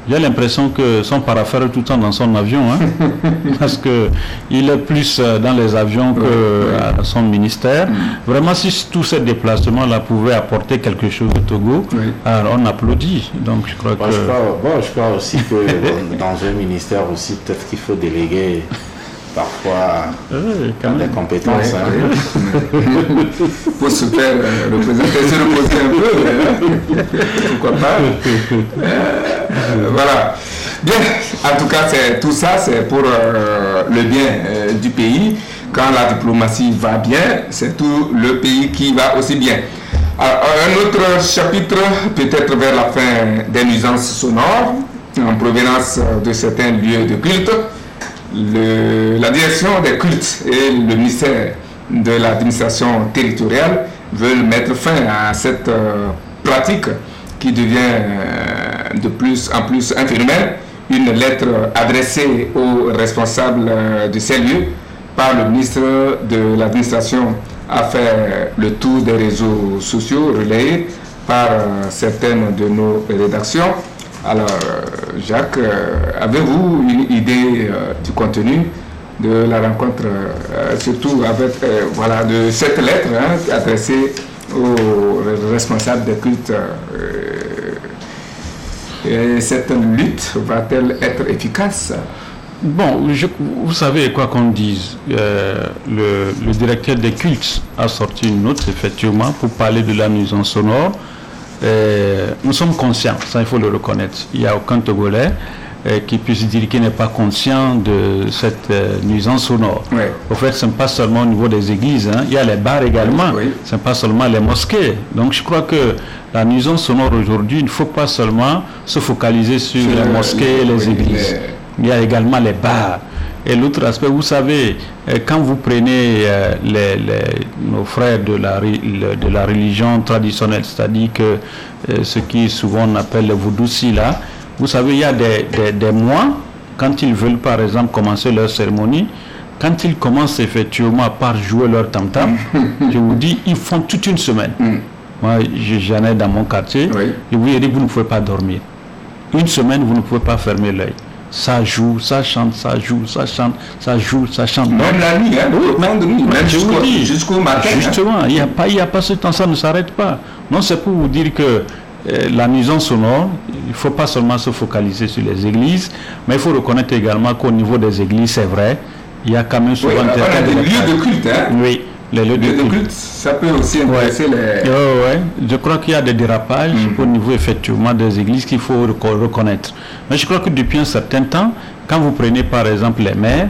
J'ai l'impression que son paraphère est tout le temps dans son avion, hein, [LAUGHS] parce que il est plus euh, dans les avions que à son ministère. Vraiment, si tous ces déplacements-là pouvaient apporter quelque chose au Togo, alors on applaudit. Donc je crois que. Je crois, bon, je crois aussi que dans un ministère aussi, peut-être qu'il faut déléguer parfois des compétences. [LAUGHS] Pour se faire euh, représenter, [LAUGHS] se reposer un peu, pourquoi pas. Euh, voilà. Bien, en tout cas, tout ça, c'est pour euh, le bien du pays. Quand la diplomatie va bien, c'est tout le pays qui va aussi bien. Alors, un autre chapitre, peut-être vers la fin des nuisances sonores, en provenance de certains lieux de culte la direction des cultes et le ministère de l'administration territoriale veulent mettre fin à cette euh, pratique qui devient euh, de plus en plus infirmière. Une lettre adressée aux responsables euh, de ces lieux par le ministre de l'administration a fait le tour des réseaux sociaux relayés par certaines de nos rédactions. Alors, Jacques, euh, avez-vous une idée euh, du contenu de la rencontre, euh, surtout avec voilà, de cette lettre hein, adressée aux responsables des cultes et cette lutte va-t-elle être efficace? Bon, vous savez, quoi qu'on dise, le, le, directeur des cultes a sorti une note, effectivement, pour parler de la nuisance sonore. Euh, nous sommes conscients, ça il faut le reconnaître. Il n'y a aucun Togolais euh, qui puisse dire qu'il n'est pas conscient de cette euh, nuisance sonore. Au fait, ce n'est pas seulement au niveau des églises, hein. il y a les bars également, ce n'est pas seulement les mosquées. Donc je crois que la nuisance sonore aujourd'hui, il ne faut pas seulement se focaliser sur, les mosquées et les églises. Il y a également les bars. Et l'autre aspect, vous savez, euh, quand vous prenez euh, les, nos frères de la, de la religion traditionnelle, c'est-à-dire que euh, ce qui souvent on appelle le voodoo là, vous savez, il y a des, des, mois, quand ils veulent par exemple commencer leur cérémonie, quand ils commencent effectivement par jouer leur tam-tam, [LAUGHS] je vous dis, ils font toute une semaine. Mm. Moi, j'en ai dans mon quartier, et vous, vous ne pouvez pas dormir. Une semaine, vous ne pouvez pas fermer l'œil. Ça joue, ça chante, ça joue, ça chante, ça joue, ça chante. Même la nuit, hein, Oui, même de nuit, même jusqu'au matin. hein. Justement, il n'y a, pas- il y a pas ce temps, ça ne s'arrête pas. Non, c'est pour vous dire que euh, la nuisance sonore, il ne faut pas seulement se focaliser sur les églises, mais il faut reconnaître également qu'au niveau des églises, c'est vrai, il y a quand même souvent des lieux de culte. Hein. Oui, les lieux de culte. ça peut aussi intéresser les... Ouais, ouais. Je crois qu'il y a des dérapages Mhm. au niveau effectivement des églises qu'il faut reco- reconnaître. Mais je crois que depuis un certain temps, quand vous prenez par exemple les maires,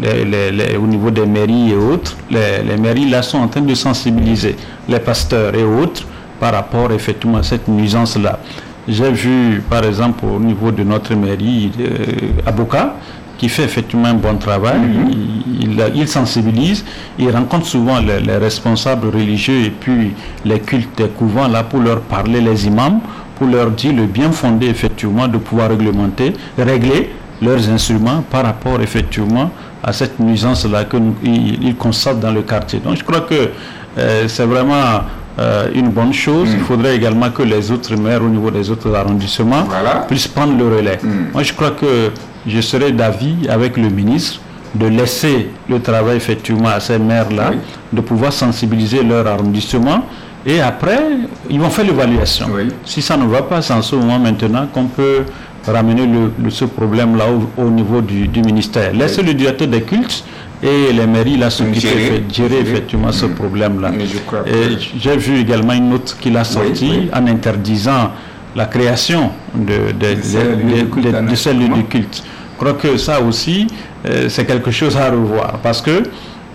les- les- les- au niveau des mairies et autres, les, les mairies là sont en train de sensibiliser les pasteurs et autres par rapport effectivement à cette nuisance-là. J'ai vu par exemple au niveau de notre mairie euh, à Boca, qui fait effectivement un bon travail, il, il- il sensibilise, il rencontre souvent les, les responsables religieux et puis les cultes des couvents là pour leur parler, les imams, pour leur dire le bien fondé effectivement de pouvoir réglementer, régler leurs instruments par rapport effectivement à cette nuisance là qu'ils constatent dans le quartier. Donc je crois que euh, c'est vraiment euh, une bonne chose. Il faudrait également que les autres maires au niveau des autres arrondissements Voilà. puissent prendre le relais. Moi, je crois que je serais d'avis avec le ministre de laisser le travail effectivement à ces maires-là, Oui. de pouvoir sensibiliser leur arrondissement. Et après, ils vont faire l'évaluation. Oui. Si ça ne va pas, c'est en ce moment maintenant qu'on peut ramener le, le- ce problème-là au, au niveau du, du ministère. Laissez le directeur des cultes et les mairies là s'occuper, fait- gérer effectivement ce problème-là. Que- Et j'ai vu également une note qu'il a sortie oui. en interdisant la création de, de, De ces de- de de- de de instrument. culte. Je crois que ça aussi, euh, c'est quelque chose à revoir. Parce que,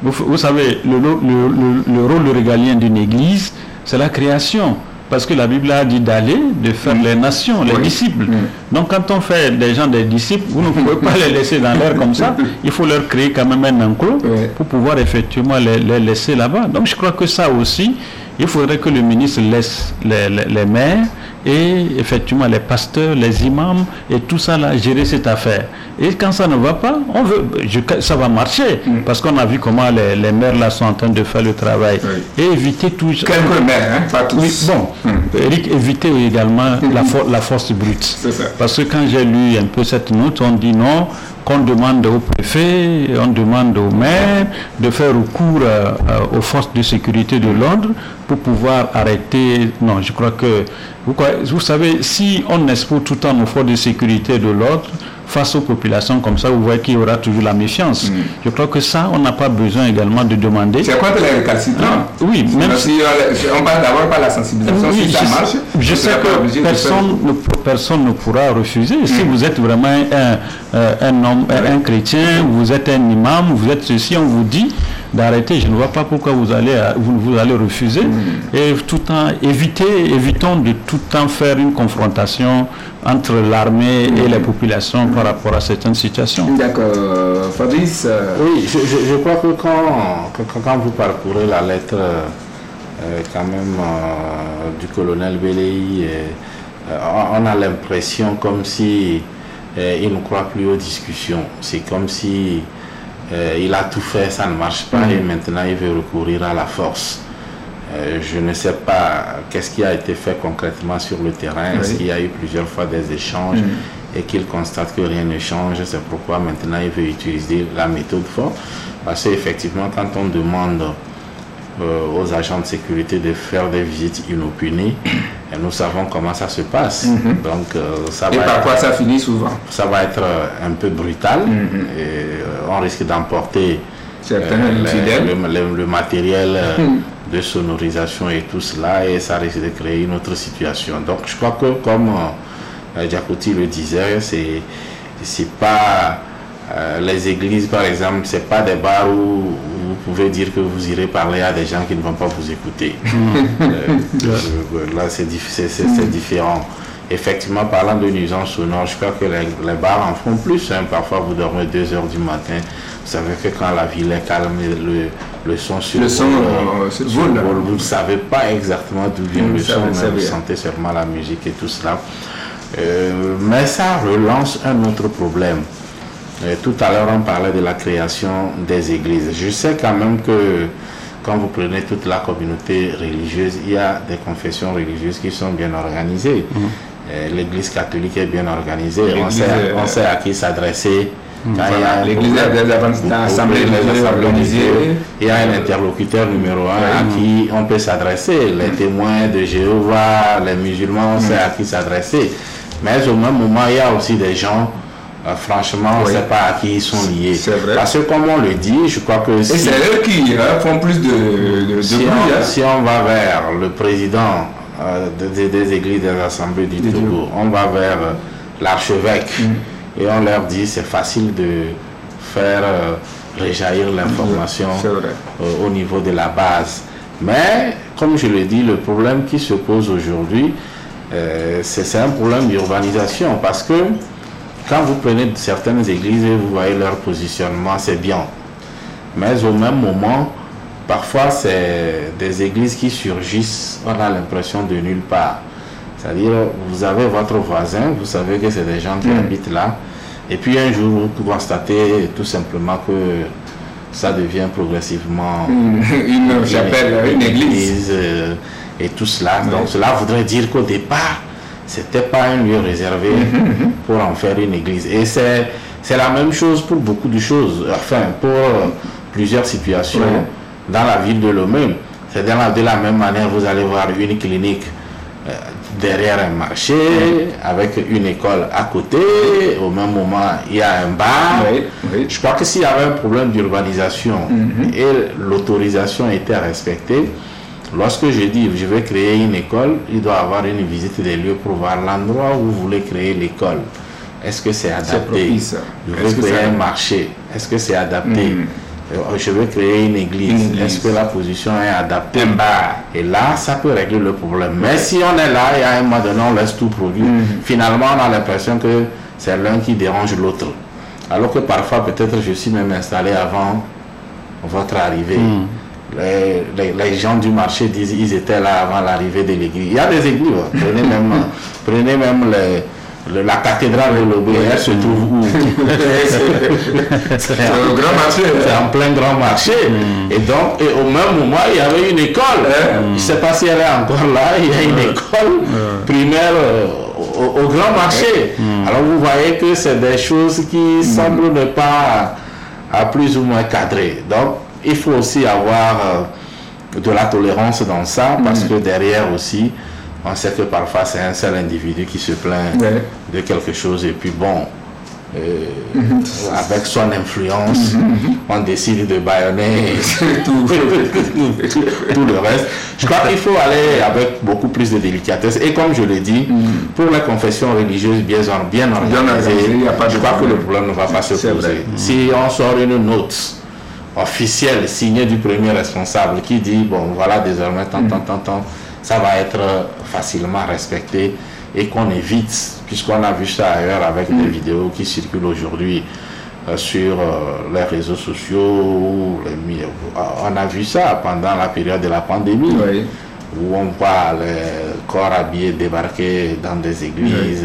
vous, vous savez, le, le- le- le rôle régalien d'une église, c'est la création. Parce que la Bible a dit d'aller, de faire les nations, les Oui. disciples. Donc quand on fait des gens des disciples, vous ne pouvez pas les laisser dans l'air comme ça. [LAUGHS] Il faut leur créer quand même un enclos Oui. pour pouvoir effectivement les, les laisser là-bas. Donc je crois que ça aussi, il faudrait que le ministre laisse les, les- les maires et effectivement les pasteurs, les imams et tout ça là gérer cette affaire. Et quand ça ne va pas, on veut, je- ça va marcher parce qu'on a vu comment les, les maires là sont en train de faire le travail Oui. et éviter tout. Quelques maires, hein, pas tous. Oui, bon, Eric, éviter également la, for- la force brute. Ça. Parce que quand j'ai lu un peu cette note, on dit non, qu'on demande au préfet, on demande au maire de faire recours euh, euh, aux forces de sécurité de l'ordre pour pouvoir arrêter. Non, je crois que, vous, savez, si on expose tout le temps nos forces de sécurité de l'ordre, face aux populations comme ça, vous voyez qu'il y aura toujours la méfiance. Je crois que ça, on n'a pas besoin également de demander. C'est contre les récalcitrants. Ah, oui, même si on, on parle d'abord par la sensibilisation, Oui, si ça je, marche, je sais que personne ne, personne ne pourra refuser. Si vous êtes vraiment un, euh, un homme, un, un chrétien, vous êtes un imam, vous êtes ceci, on vous dit d'arrêter. Je ne vois pas pourquoi vous allez, euh, vous, vous allez refuser. Et tout temps, éviter, évitons de tout le temps faire une confrontation entre l'armée et les populations par rapport à certaines situations. D'accord. Euh, Fabrice, euh, Oui, je, je- je crois que quand, que- quand vous parcourez la lettre euh, quand même euh, du colonel Belei, euh, on a l'impression comme si euh, il ne croit plus aux discussions. C'est comme si euh, il a tout fait, ça ne marche pas et maintenant il veut recourir à la force. Euh, je ne sais pas qu'est-ce qui a été fait concrètement sur le terrain. Est-ce Oui. qu'il y a eu plusieurs fois des échanges et qu'il constate que rien ne change? C'est pourquoi maintenant il veut utiliser la méthode forte. Parce qu'effectivement, quand on demande euh, aux agents de sécurité de faire des visites inopinées, et nous savons comment ça se passe. Donc, euh, ça et va par être- quoi ça finit souvent? Ça va être euh, un peu brutal. Et euh, on risque d'emporter le- matériel euh, de sonorisation et tout cela. Et ça risque de créer une autre situation. Donc je crois que comme Jacoti le disait, c'est pas euh, les églises par exemple, c'est pas des bars où pouvez dire que vous irez parler à des gens qui ne vont pas vous écouter. [LAUGHS] Euh, euh, là c'est différent. Effectivement, parlant de nuisance sonore, je crois que les, les bars en font plus. hein. Parfois, vous dormez 2 heures du matin. Vous savez que quand la ville est calme, le, le son sur Le son, euh, vous ne savez pas exactement d'où vient le son, mais vous sentez seulement la musique et tout cela. Euh, mais ça relance un autre problème. Tout à l'heure, on parlait de la création des églises. Je sais quand même que quand vous prenez toute la communauté religieuse, il y a des confessions religieuses qui sont bien organisées. l'église catholique est bien organisée. On sait, on sait à qui s'adresser. Quand il y a Voilà, un L'église. Il y a un interlocuteur numéro un à qui on peut s'adresser. Les témoins de Jéhovah, les musulmans, on sait à qui s'adresser. Mais au même moment, il y a aussi des gens, euh, franchement, on ne sait pas à qui ils sont liés. C'est vrai. Parce que comme on le dit, je crois que Et si, c'est eux qui hein, font plus de, de, de si bruit. on, hein. si on va vers le président euh, de- de- des églises des assemblées du Des Togo, on va vers euh, l'archevêque Mm. et on leur dit c'est facile de faire réjaillir l'information au niveau de la base. Mais, comme je le dis, le problème qui se pose aujourd'hui, c'est c'est un problème d'urbanisation parce que quand vous prenez certaines églises et vous voyez leur positionnement, c'est bien. Mais au même moment, parfois c'est des églises qui surgissent, on a l'impression de nulle part. C'est-à-dire, vous avez votre voisin, vous savez que c'est des gens qui habitent là, et puis un jour, vous constatez tout simplement que ça devient progressivement [LAUGHS] Une chapelle, une église. euh, et tout cela. Donc cela voudrait dire qu'au départ, c'était pas un lieu réservé pour en faire une église. Et c'est c'est la même chose pour beaucoup de choses, enfin pour euh, plusieurs situations Ouais. dans la ville de Lomé. C'est de la, de la même manière, vous allez voir une clinique euh, derrière un marché, avec une école à côté, au même moment, il y a un bar. Oui, oui. Je crois que s'il y avait un problème d'urbanisation et l'autorisation était respectée, lorsque je dis je vais créer une école, il doit y avoir une visite des lieux pour voir l'endroit où vous voulez créer l'école. Est-ce que c'est adapté. Je que créer ça- un marché. Est-ce que c'est adapté? Mhm. Euh, Je veux créer une église. Est-ce que la position est adaptée? Et là, ça peut régler le problème. Mais si on est là et à un moment donné, on laisse tout produire, finalement, on a l'impression que c'est l'un qui dérange l'autre. Alors que parfois, peut-être, je suis même installé avant votre arrivée. Les, les- les gens du marché disent ils étaient là avant l'arrivée de l'église. Il y a des églises. hein. Prenez [LAUGHS] même, prenez même les- le- la cathédrale de Lobé. Elle se trouve où? [LAUGHS] C'est au grand marché. c'est en plein grand marché. Et donc, et au même moment, il y avait une école. Je ne sais pas si elle est encore là. Il y a une école primaire euh, au, au grand marché. Alors, vous voyez que c'est des choses qui semblent ne pas à plus ou moins cadrer. Donc, il faut aussi avoir euh, de la tolérance dans ça parce que derrière aussi, on sait que parfois c'est un seul individu qui se plaint Ouais. de quelque chose et puis bon, euh, [LAUGHS] avec son influence, on décide de baïonner [LAUGHS] [LAUGHS] tout, le reste. Je crois qu'il faut aller avec beaucoup plus de délicatesse. Et comme je l'ai dit, pour les confessions religieuses bien, bien de je crois que le problème ne va pas se poser. vrai. Si on sort une note officielle signée du premier responsable qui dit, bon voilà, désormais, tant, tant, tant, tant, ça va être facilement respecté et qu'on évite, puisqu'on a vu ça ailleurs avec des vidéos qui circulent aujourd'hui euh, sur euh, les réseaux sociaux, les euh, on a vu ça pendant la période de la pandémie Oui. où on voit les corps habillés débarquer dans des églises.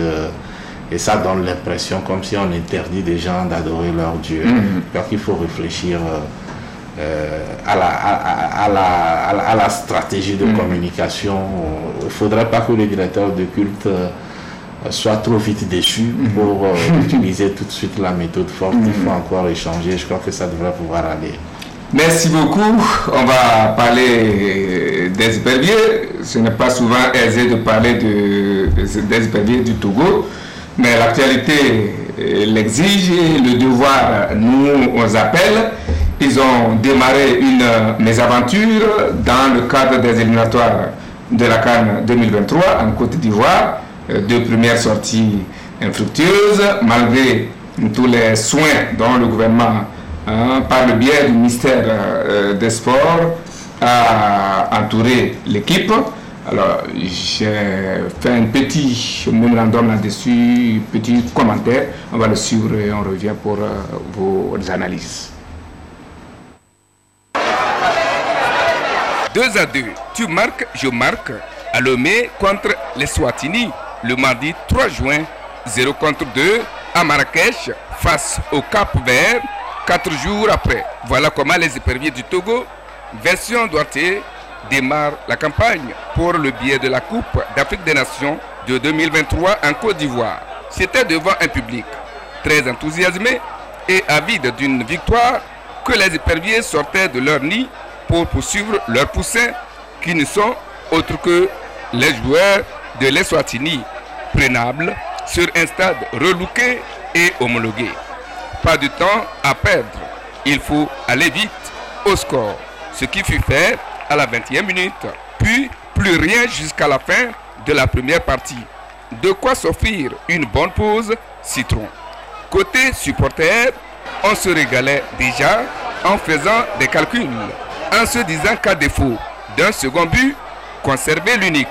Et ça donne l'impression comme si on interdit des gens d'adorer leur Dieu. Donc il faut réfléchir euh, euh, à, la, à, à- à la, à la- à la stratégie de communication. Il ne faudrait pas que le directeur de culte euh, soit trop vite déçu pour euh, [LAUGHS] utiliser tout de suite la méthode forte. Il faut encore échanger. Je crois que ça devrait pouvoir aller. Merci beaucoup. On va parler des éperviers. Ce n'est pas souvent aisé de parler de, des éperviers du Togo, mais l'actualité euh, l'exige le devoir nous appelle. Ils ont démarré une euh, mésaventure dans le cadre des éliminatoires de la Cannes 2023 en Côte d'Ivoire. Euh, Deux premières sorties infructueuses, malgré tous les soins dont le gouvernement hein, par le biais du ministère des Sports, a entouré l'équipe. Alors, j'ai fait un petit mémorandum là-dessus, petit commentaire. On va le suivre et on revient pour euh, vos analyses. 2 à 2. Tu marques, je marque. À Lomé contre les Swatini le mardi 3 juin. 0 contre 2 à Marrakech face au Cap Vert 4 jours après. Voilà comment les éperviers du Togo, version Duarte, démarrent la campagne pour le biais de la Coupe d'Afrique des Nations de 2023 en Côte d'Ivoire. C'était devant un public très enthousiasmé et avide d'une victoire que les éperviers sortaient de leur nid pour poursuivre leurs poussins qui ne sont autres que les joueurs de l'Eswatini, prenables sur un stade relooké et homologué. Pas de temps à perdre, il faut aller vite au score, ce qui fut fait à la 21e minute, puis plus rien jusqu'à la fin de la première partie. De quoi s'offrir une bonne pause citron. Côté supporter, on se régalait déjà en faisant des calculs, en se disant qu'à défaut d'un second but, conserver l'unique.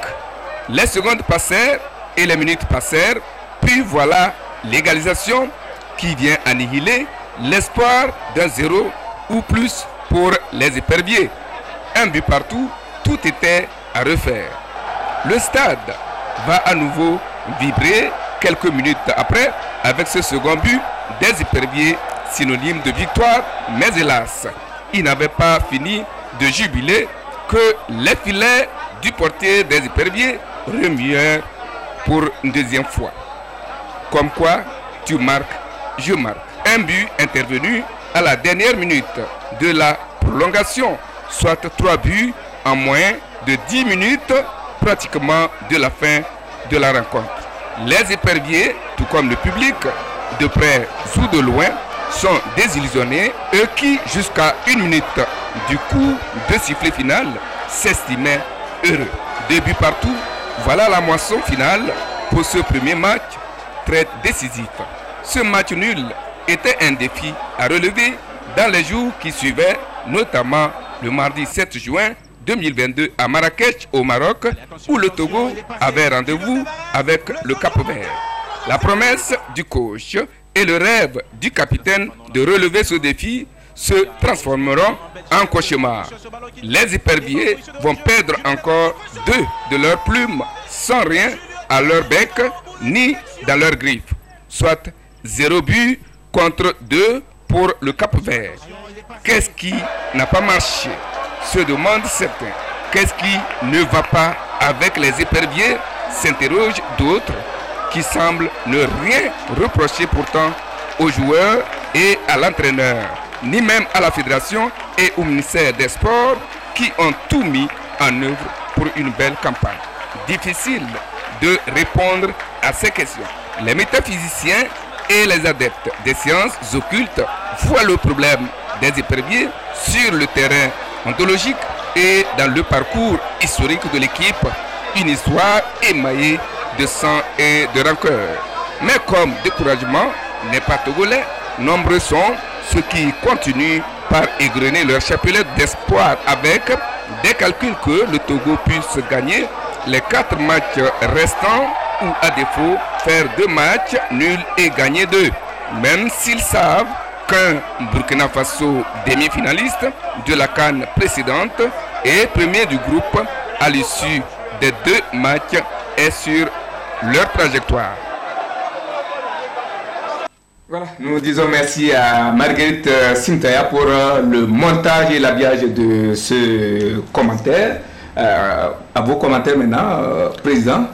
Les secondes passèrent et les minutes passèrent, puis voilà l'égalisation qui vient annihiler l'espoir d'un zéro ou plus pour les éperviers. Un but partout, tout était à refaire. Le stade va à nouveau vibrer quelques minutes après avec ce second but des éperviers synonyme de victoire, mais hélas, il n'avait pas fini de jubiler que les filets du portier des éperviers remuèrent pour une deuxième fois. Comme quoi, tu marques, je marque. Un but intervenu à la dernière minute de la prolongation, soit trois buts en moins de 10 minutes pratiquement de la fin de la rencontre. Les éperviers, tout comme le public, de près ou de loin, sont désillusionnés, eux qui, jusqu'à une minute du coup de sifflet final, s'estimaient heureux. Début partout, voilà la moisson finale pour ce premier match très décisif. Ce match nul était un défi à relever dans les jours qui suivaient, notamment le mardi 7 juin 2022 à Marrakech au Maroc, où le Togo avait rendez-vous avec le Cap Vert. La promesse du coach et le rêve du capitaine de relever ce défi se transformeront en cauchemar. Les éperviers vont perdre encore deux de leurs plumes sans rien à leur bec ni dans leurs griffes, soit zéro but contre deux pour le Cap Vert. Qu'est-ce qui n'a pas marché? Se demandent certains. Qu'est-ce qui ne va pas avec les éperviers s'interrogent d'autres qui semblent ne rien reprocher pourtant aux joueurs et à l'entraîneur, ni même à la fédération et au ministère des Sports qui ont tout mis en œuvre pour une belle campagne. Difficile de répondre à ces questions. Les métaphysiciens et les adeptes des sciences occultes voient le problème des éperviers sur le terrain ontologique et dans le parcours historique de l'équipe, une histoire émaillée de sang et de rancœur. Mais comme découragement n'est pas togolais, nombreux sont ceux qui continuent par égrener leur chapelet d'espoir avec des calculs que le Togo puisse gagner les quatre matchs restants ou à défaut faire deux matchs nuls et gagner deux. Même s'ils savent qu'un Burkina Faso demi-finaliste de la Cannes précédente et premier du groupe à l'issue des deux matchs est sur leur trajectoire. Voilà, nous disons merci à Marguerite Sintaya pour le montage et l'habillage de ce commentaire. Euh, à vos commentaires maintenant, euh, Président,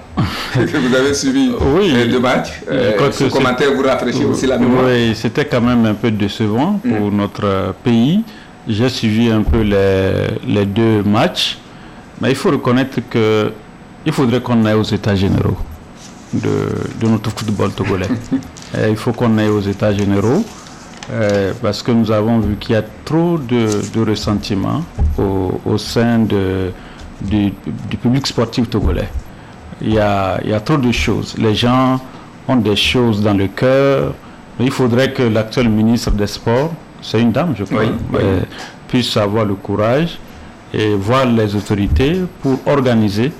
[LAUGHS] vous avez suivi oui, les deux matchs. Euh, ce commentaire vous rafraîchit aussi la mémoire. Oui, c'était quand même un peu décevant pour notre pays. J'ai suivi un peu les, les, deux matchs, mais il faut reconnaître que il faudrait qu'on aille aux états généraux de, de notre football togolais. [LAUGHS] il faut qu'on aille aux états généraux. parce que nous avons vu qu'il y a trop de, de ressentiment au, au sein de, du, du, public sportif togolais. Il y, a, il y, a, trop de choses. Les gens ont des choses dans le cœur. Il faudrait que l'actuel ministre des Sports, c'est une dame, je crois, oui, oui. Euh, puisse avoir le courage et voir les autorités pour organiser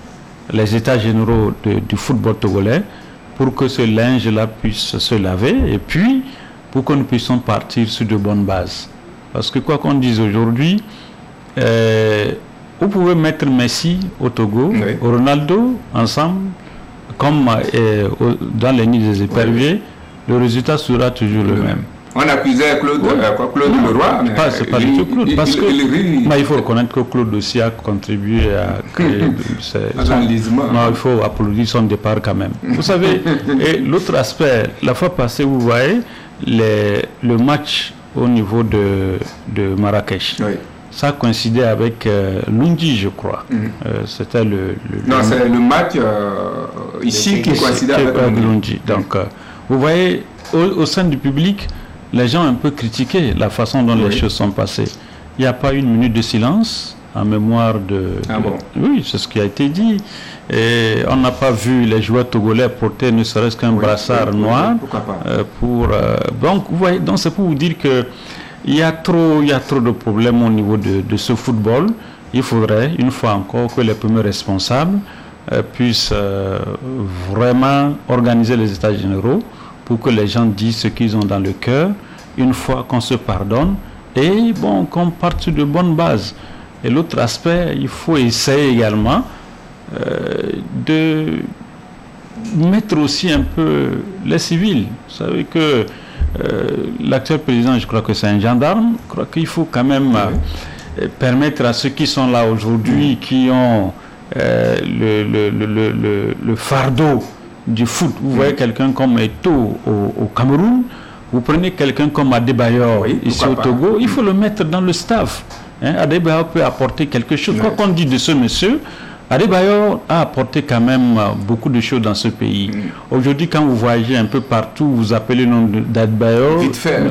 les états généraux de, du football togolais pour que ce linge-là puisse se laver et puis pour que nous puissions partir sur de bonnes bases. Parce que quoi qu'on dise aujourd'hui, euh, vous pouvez mettre Messi au Togo, Oui. Ronaldo ensemble, comme euh, dans les nids des éperviers, le résultat sera toujours le même. On accusait Claude, euh, Claude Leroy. Mais pas, c'est pas du tout Claude. parce que, il, faut reconnaître que Claude aussi a contribué à [LAUGHS] créer. non, il faut applaudir son départ quand même. Vous savez, [LAUGHS] et l'autre aspect, la fois passée, vous voyez, les, le match au niveau de, de Marrakech. Oui ça coïncidait avec euh, Lundi, je crois. Mhm. Euh, c'était le, Non, c'est le match euh, ici qui coïncidait avec, Lundi. Donc, vous voyez, au, sein du public, les gens ont un peu critiqué la façon dont les choses sont passées. Il n'y a pas une minute de silence en mémoire de. Ah bon? Oui, c'est ce qui a été dit. Et on n'a pas vu les joueurs togolais porter ne serait-ce qu'un brassard noir. Pourquoi pas? pour, donc, vous voyez, donc c'est pour vous dire que il y a trop, il y a trop de problèmes au niveau de, ce football. Il faudrait, une fois encore, que les premiers responsables euh, puissent euh, vraiment organiser les états généraux pour que les gens disent ce qu'ils ont dans le cœur, une fois qu'on se pardonne, et bon, qu'on parte de bonnes bases. Et l'autre aspect, il faut essayer également euh, de mettre aussi un peu les civils. Vous savez que l'actuel président, je crois que c'est un gendarme. Je crois qu'il faut quand même euh, permettre à ceux qui sont là aujourd'hui, qui ont euh, le, fardeau du foot. Vous voyez quelqu'un comme Eto au, Cameroun, vous prenez quelqu'un comme Adebayor ici au Togo, il faut le mettre dans le staff. Hein, Adebayor peut apporter quelque chose. Quoi qu'on dit de ce monsieur, Adebayor a apporté quand même euh, beaucoup de choses dans ce pays. Mm. Aujourd'hui, quand vous voyagez un peu partout, vous appelez le nom d'Adebayor.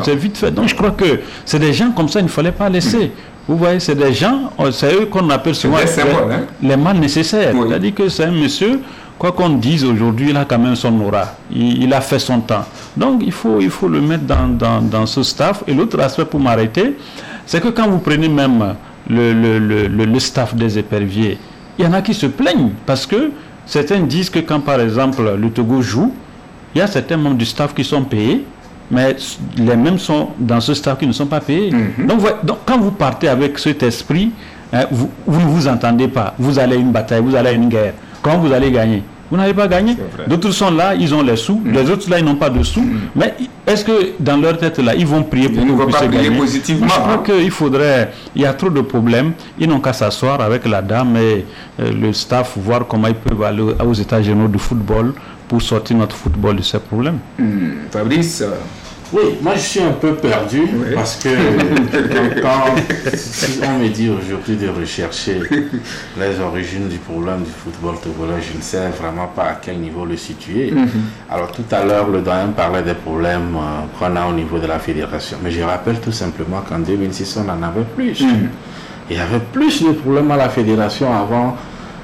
C'est vite fait. Donc je crois que c'est des gens comme ça, il ne fallait pas laisser. Mm. Vous voyez, c'est des gens, euh, c'est eux qu'on appelle souvent les, hein. les, mal nécessaires. C'est-à-dire que c'est un monsieur, quoi qu'on dise aujourd'hui, il a quand même son aura. Il, a fait son temps. Donc il faut, il faut le mettre dans, dans, dans ce staff. Et l'autre aspect pour m'arrêter, c'est que quand vous prenez même le, le, le, le staff des éperviers, il y en a qui se plaignent parce que certains disent que quand par exemple le Togo joue, il y a certains membres du staff qui sont payés, mais les mêmes sont dans ce staff qui ne sont pas payés. Mhm. donc, quand vous partez avec cet esprit, hein, vous, vous, ne vous entendez pas. Vous allez à une bataille, vous allez à une guerre. Comment vous allez gagner? Vous n'avez pas gagné. D'autres sont là, ils ont les sous. Mm. Les autres là, ils n'ont pas de sous. Mm. Mais est-ce que dans leur tête là, ils vont prier pour ils que vous puissiez gagner positivement. je crois qu'il faudrait. Il y a trop de problèmes. Ils n'ont qu'à s'asseoir avec la dame et euh, le staff, voir comment ils peuvent aller aux états généraux du football pour sortir notre football de ces problèmes. Mm. Fabrice. Oui, moi je suis un peu perdu parce que quand, si on me dit aujourd'hui de rechercher les origines du problème du football togolais, je ne sais vraiment pas à quel niveau le situer. Mhm. Alors tout à l'heure, le doyen parlait des problèmes euh, qu'on a au niveau de la fédération. Mais je rappelle tout simplement qu'en 2006, on en avait plus. Mhm. Il y avait plus de problèmes à la fédération avant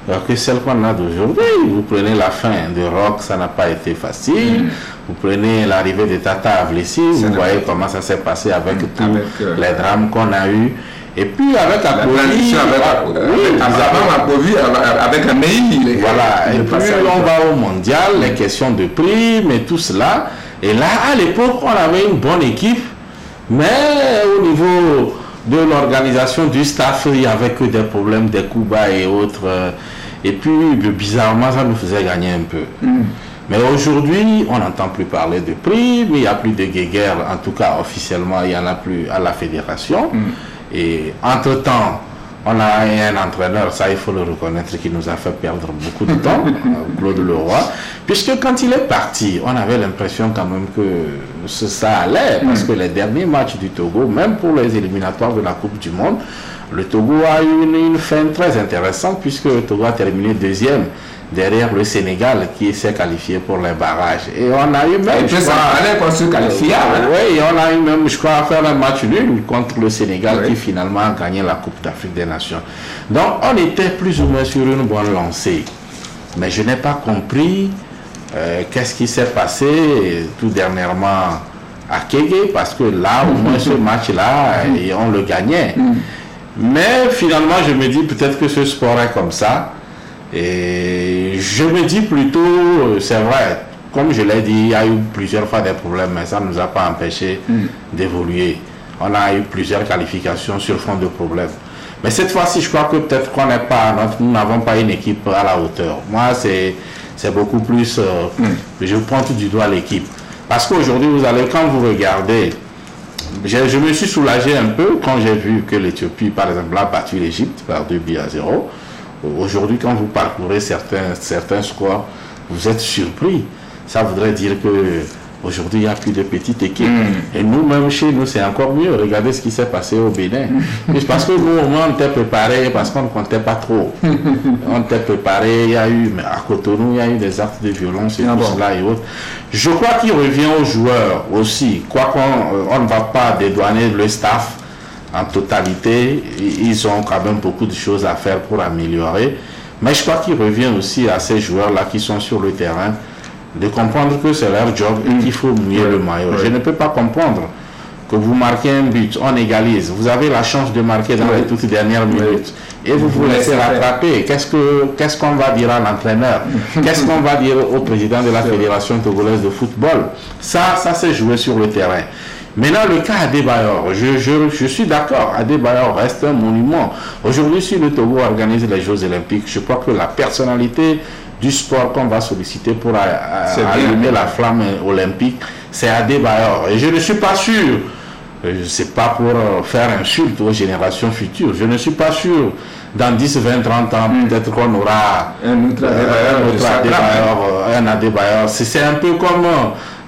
alors que celle qu'on a d'aujourd'hui, vous prenez la fin de Rock, ça n'a pas été facile. Mm. Vous prenez l'arrivée de Tata Avlessi, vous voyez comment ça s'est passé avec mm. tous euh, les drames qu'on a eu. Et puis avec Apoli, avec, oui, avec, avec Voilà, et puis on va au mondial, les questions de prix, mais tout cela. Et là, à l'époque, on avait une bonne équipe, mais au niveau de l'organisation du staff, il n'y avait que des problèmes, des coups bas et autres. Et puis, bizarrement, ça nous faisait gagner un peu. Mm. Mais aujourd'hui, on n'entend plus parler de prix, mais il n'y a plus de guéguerre, en tout cas officiellement, il n'y en a plus à la fédération. Mm. Et entre-temps, on a un entraîneur, ça il faut le reconnaître, qui nous a fait perdre beaucoup de temps, [LAUGHS] Claude Leroy, puisque quand il est parti, on avait l'impression quand même que ça allait, parce mm. que les derniers matchs du Togo, même pour les éliminatoires de la Coupe du Monde, le Togo a eu une, fin très intéressante puisque le Togo a terminé deuxième derrière le Sénégal qui s'est qualifié pour les barrages. Et on a eu même. Et ça allait se qualifier. Hein. Oui, on a eu même, je crois, faire un match nul contre le Sénégal qui finalement a gagné la Coupe d'Afrique des Nations. Donc on était plus ou moins sur une bonne lancée. Mais je n'ai pas compris euh, qu'est-ce qui s'est passé tout dernièrement à Kégué? Parce que là, au moins ce match-là, on le gagnait. Mm. Mais finalement, je me dis peut-être que ce sport est comme ça. Et je me dis plutôt, euh, c'est vrai, comme je l'ai dit, il y a eu plusieurs fois des problèmes, mais ça ne nous a pas empêché mm. d'évoluer. On a eu plusieurs qualifications sur fond de problèmes. Mais cette fois-ci, je crois que peut-être qu'on n'est pas, nous n'avons pas une équipe à la hauteur. Moi, c'est, c'est beaucoup plus, euh, mm. je prends tout du doigt l'équipe. Parce qu'aujourd'hui, vous allez, quand vous regardez je, me suis soulagé un peu quand j'ai vu que l'Éthiopie, par exemple, a battu l'Égypte par 2 buts à 0. Aujourd'hui, quand vous parcourez certains, certains scores, vous êtes surpris. Ça voudrait dire que Aujourd'hui, il n'y a plus de petites équipes. Hmm. Et nous-mêmes, chez nous, c'est encore mieux. Regardez ce qui s'est passé au Bénin. parce que nous, au moins, on était préparé parce qu'on ne comptait pas trop. on était préparé. Il y a eu, mais à Cotonou, il y a eu des actes de violence et ah tout cela et autres. Je crois qu'il revient aux joueurs aussi. Quoi qu'on euh, on ne va pas dédouaner le staff en totalité, ils ont quand même beaucoup de choses à faire pour améliorer. Mais je crois qu'il revient aussi à ces joueurs-là qui sont sur le terrain de comprendre que c'est leur job et qu'il faut mouiller le maillot. Je ne peux pas comprendre que vous marquez un but, on égalise, vous avez la chance de marquer dans les toutes dernières minutes. Et vous vous laissez rattraper. Qu'est-ce que qu'est-ce qu'on va dire à l'entraîneur [LAUGHS] Qu'est-ce qu'on va dire au président de la Fédération togolaise de football Ça, ça s'est joué sur le terrain. Maintenant, le cas Adebayor, je, je, je suis d'accord, Adebayor reste un monument. Aujourd'hui, si le Togo organise les Jeux Olympiques, je crois que la personnalité du sport qu'on va solliciter pour allumer la flamme olympique, c'est Adebayor. Et je ne suis pas sûr, ce n'est pas pour euh, faire insulte aux générations futures, je ne suis pas sûr, dans 10, 20, 30 ans, hmm. peut-être qu'on aura un autre Adebayor. C'est un peu comme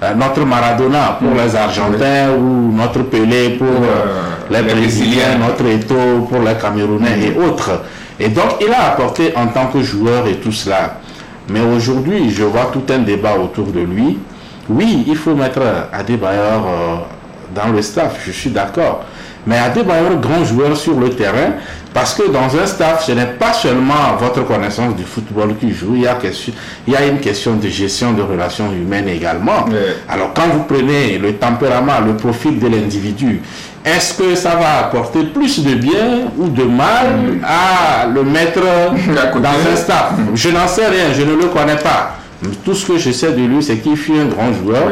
euh, notre Maradona pour hmm. les Argentins ou notre Pelé pour euh, les, Brésiliens, notre Eto pour les Camerounais et autres. Et donc, il a apporté en tant que joueur et tout cela. Mais aujourd'hui, je vois tout un débat autour de lui. Oui, il faut mettre Adebayor euh, dans le staff, je suis d'accord. Mais Adebayor, grand joueur sur le terrain, parce que dans un staff, ce n'est pas seulement votre connaissance du football qui joue, il y a, question, il y a une question de gestion de relations humaines également. Alors quand vous prenez le tempérament, le profil de l'individu, est-ce que ça va apporter plus de bien ou de mal à le mettre [LAUGHS] dans un staff? Je n'en sais rien, je ne le connais pas. Tout ce que je sais de lui, c'est qu'il fut un grand joueur.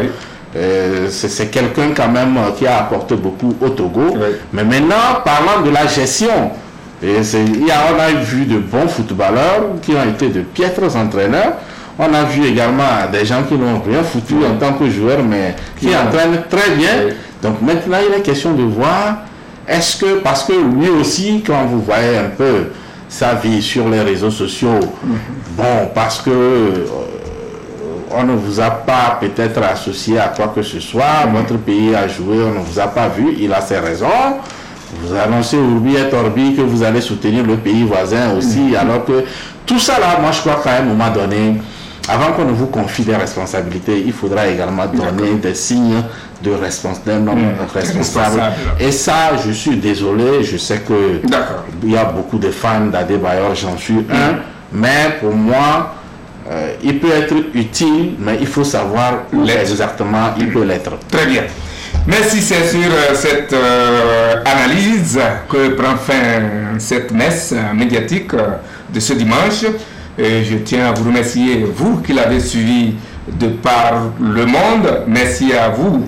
Euh, c'est quelqu'un quand même qui a apporté beaucoup au Togo. Mais maintenant, parlant de la gestion, et il y a, on a vu de bons footballeurs qui ont été de piètres entraîneurs. On a vu également des gens qui n'ont rien foutu en tant que joueurs, mais qui entraînent très bien. Donc maintenant, il est question de voir, est-ce que, parce que lui aussi, quand vous voyez un peu sa vie sur les réseaux sociaux, mhm. bon, parce que euh, on ne vous a pas peut-être associé à quoi que ce soit, mhm. votre pays a joué, on ne vous a pas vu, il a ses raisons. Vous annoncez Urbi et Orbi que vous allez soutenir le pays voisin aussi, mhm. alors que tout ça là, moi je crois qu'à un moment donné, avant qu'on ne vous confie des responsabilités, il faudra également donner des signes de d'un homme mmh. responsable. Et ça, je suis désolé, je sais que il y a beaucoup de fans d'Adebayor, j'en suis un, mmh. mais pour moi, euh, il peut être utile, mais il faut savoir où exactement il peut l'être. Très bien. Merci, c'est sur euh, cette euh, analyse que prend fin cette messe médiatique de ce dimanche. Et je tiens à vous remercier, vous qui l'avez suivi de par le monde. Merci à vous,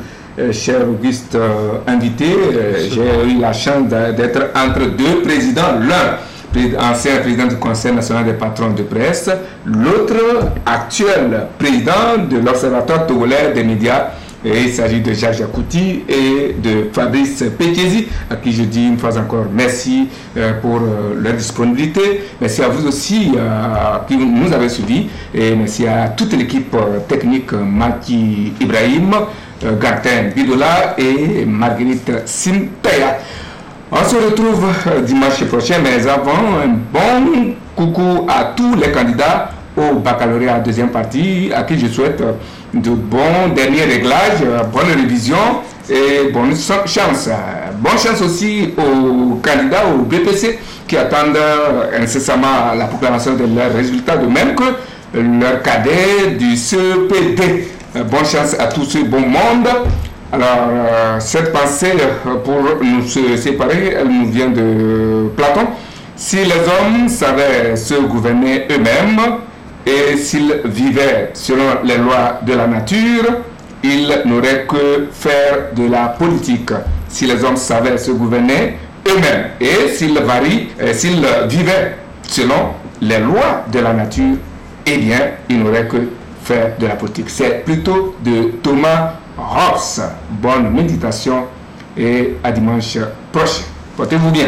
cher Auguste euh, invité. Euh, j'ai eu la chance d'être entre deux présidents. L'un, ancien président du Conseil national des patrons de presse, l'autre, actuel président de l'Observatoire togolais des médias il s'agit de Jacques Jacouti et de Fabrice Pekezi, à qui je dis une fois encore merci euh, pour euh, leur disponibilité. Merci à vous aussi euh, qui nous avez suivis. Et merci à toute l'équipe technique, Maki Ibrahim, Gartin Bidola et Marguerite Simtaya. On se retrouve dimanche prochain, mais avant, un bon coucou à tous les candidats au baccalauréat deuxième partie, à qui je souhaite de bons derniers réglages, euh, bonne révision et bonne chance. Bonne chance aussi aux candidats au BPC qui attendent euh, incessamment la proclamation de leurs résultats, de même que leurs cadets du CEPD. Euh, bonne chance à tout ce bon monde. Alors, cette pensée pour nous séparer, elle nous vient de Platon. Si les hommes savaient se gouverner eux-mêmes, et s'ils vivaient selon les lois de la nature, ils n'auraient que faire de la politique. Si les hommes savaient se gouverner eux-mêmes et s'ils varient, euh, s'ils vivaient selon les lois de la nature, eh bien, ils n'auraient que de la politique. C'est plutôt de Thomas Ross. Bonne méditation et à dimanche prochain. Portez-vous bien.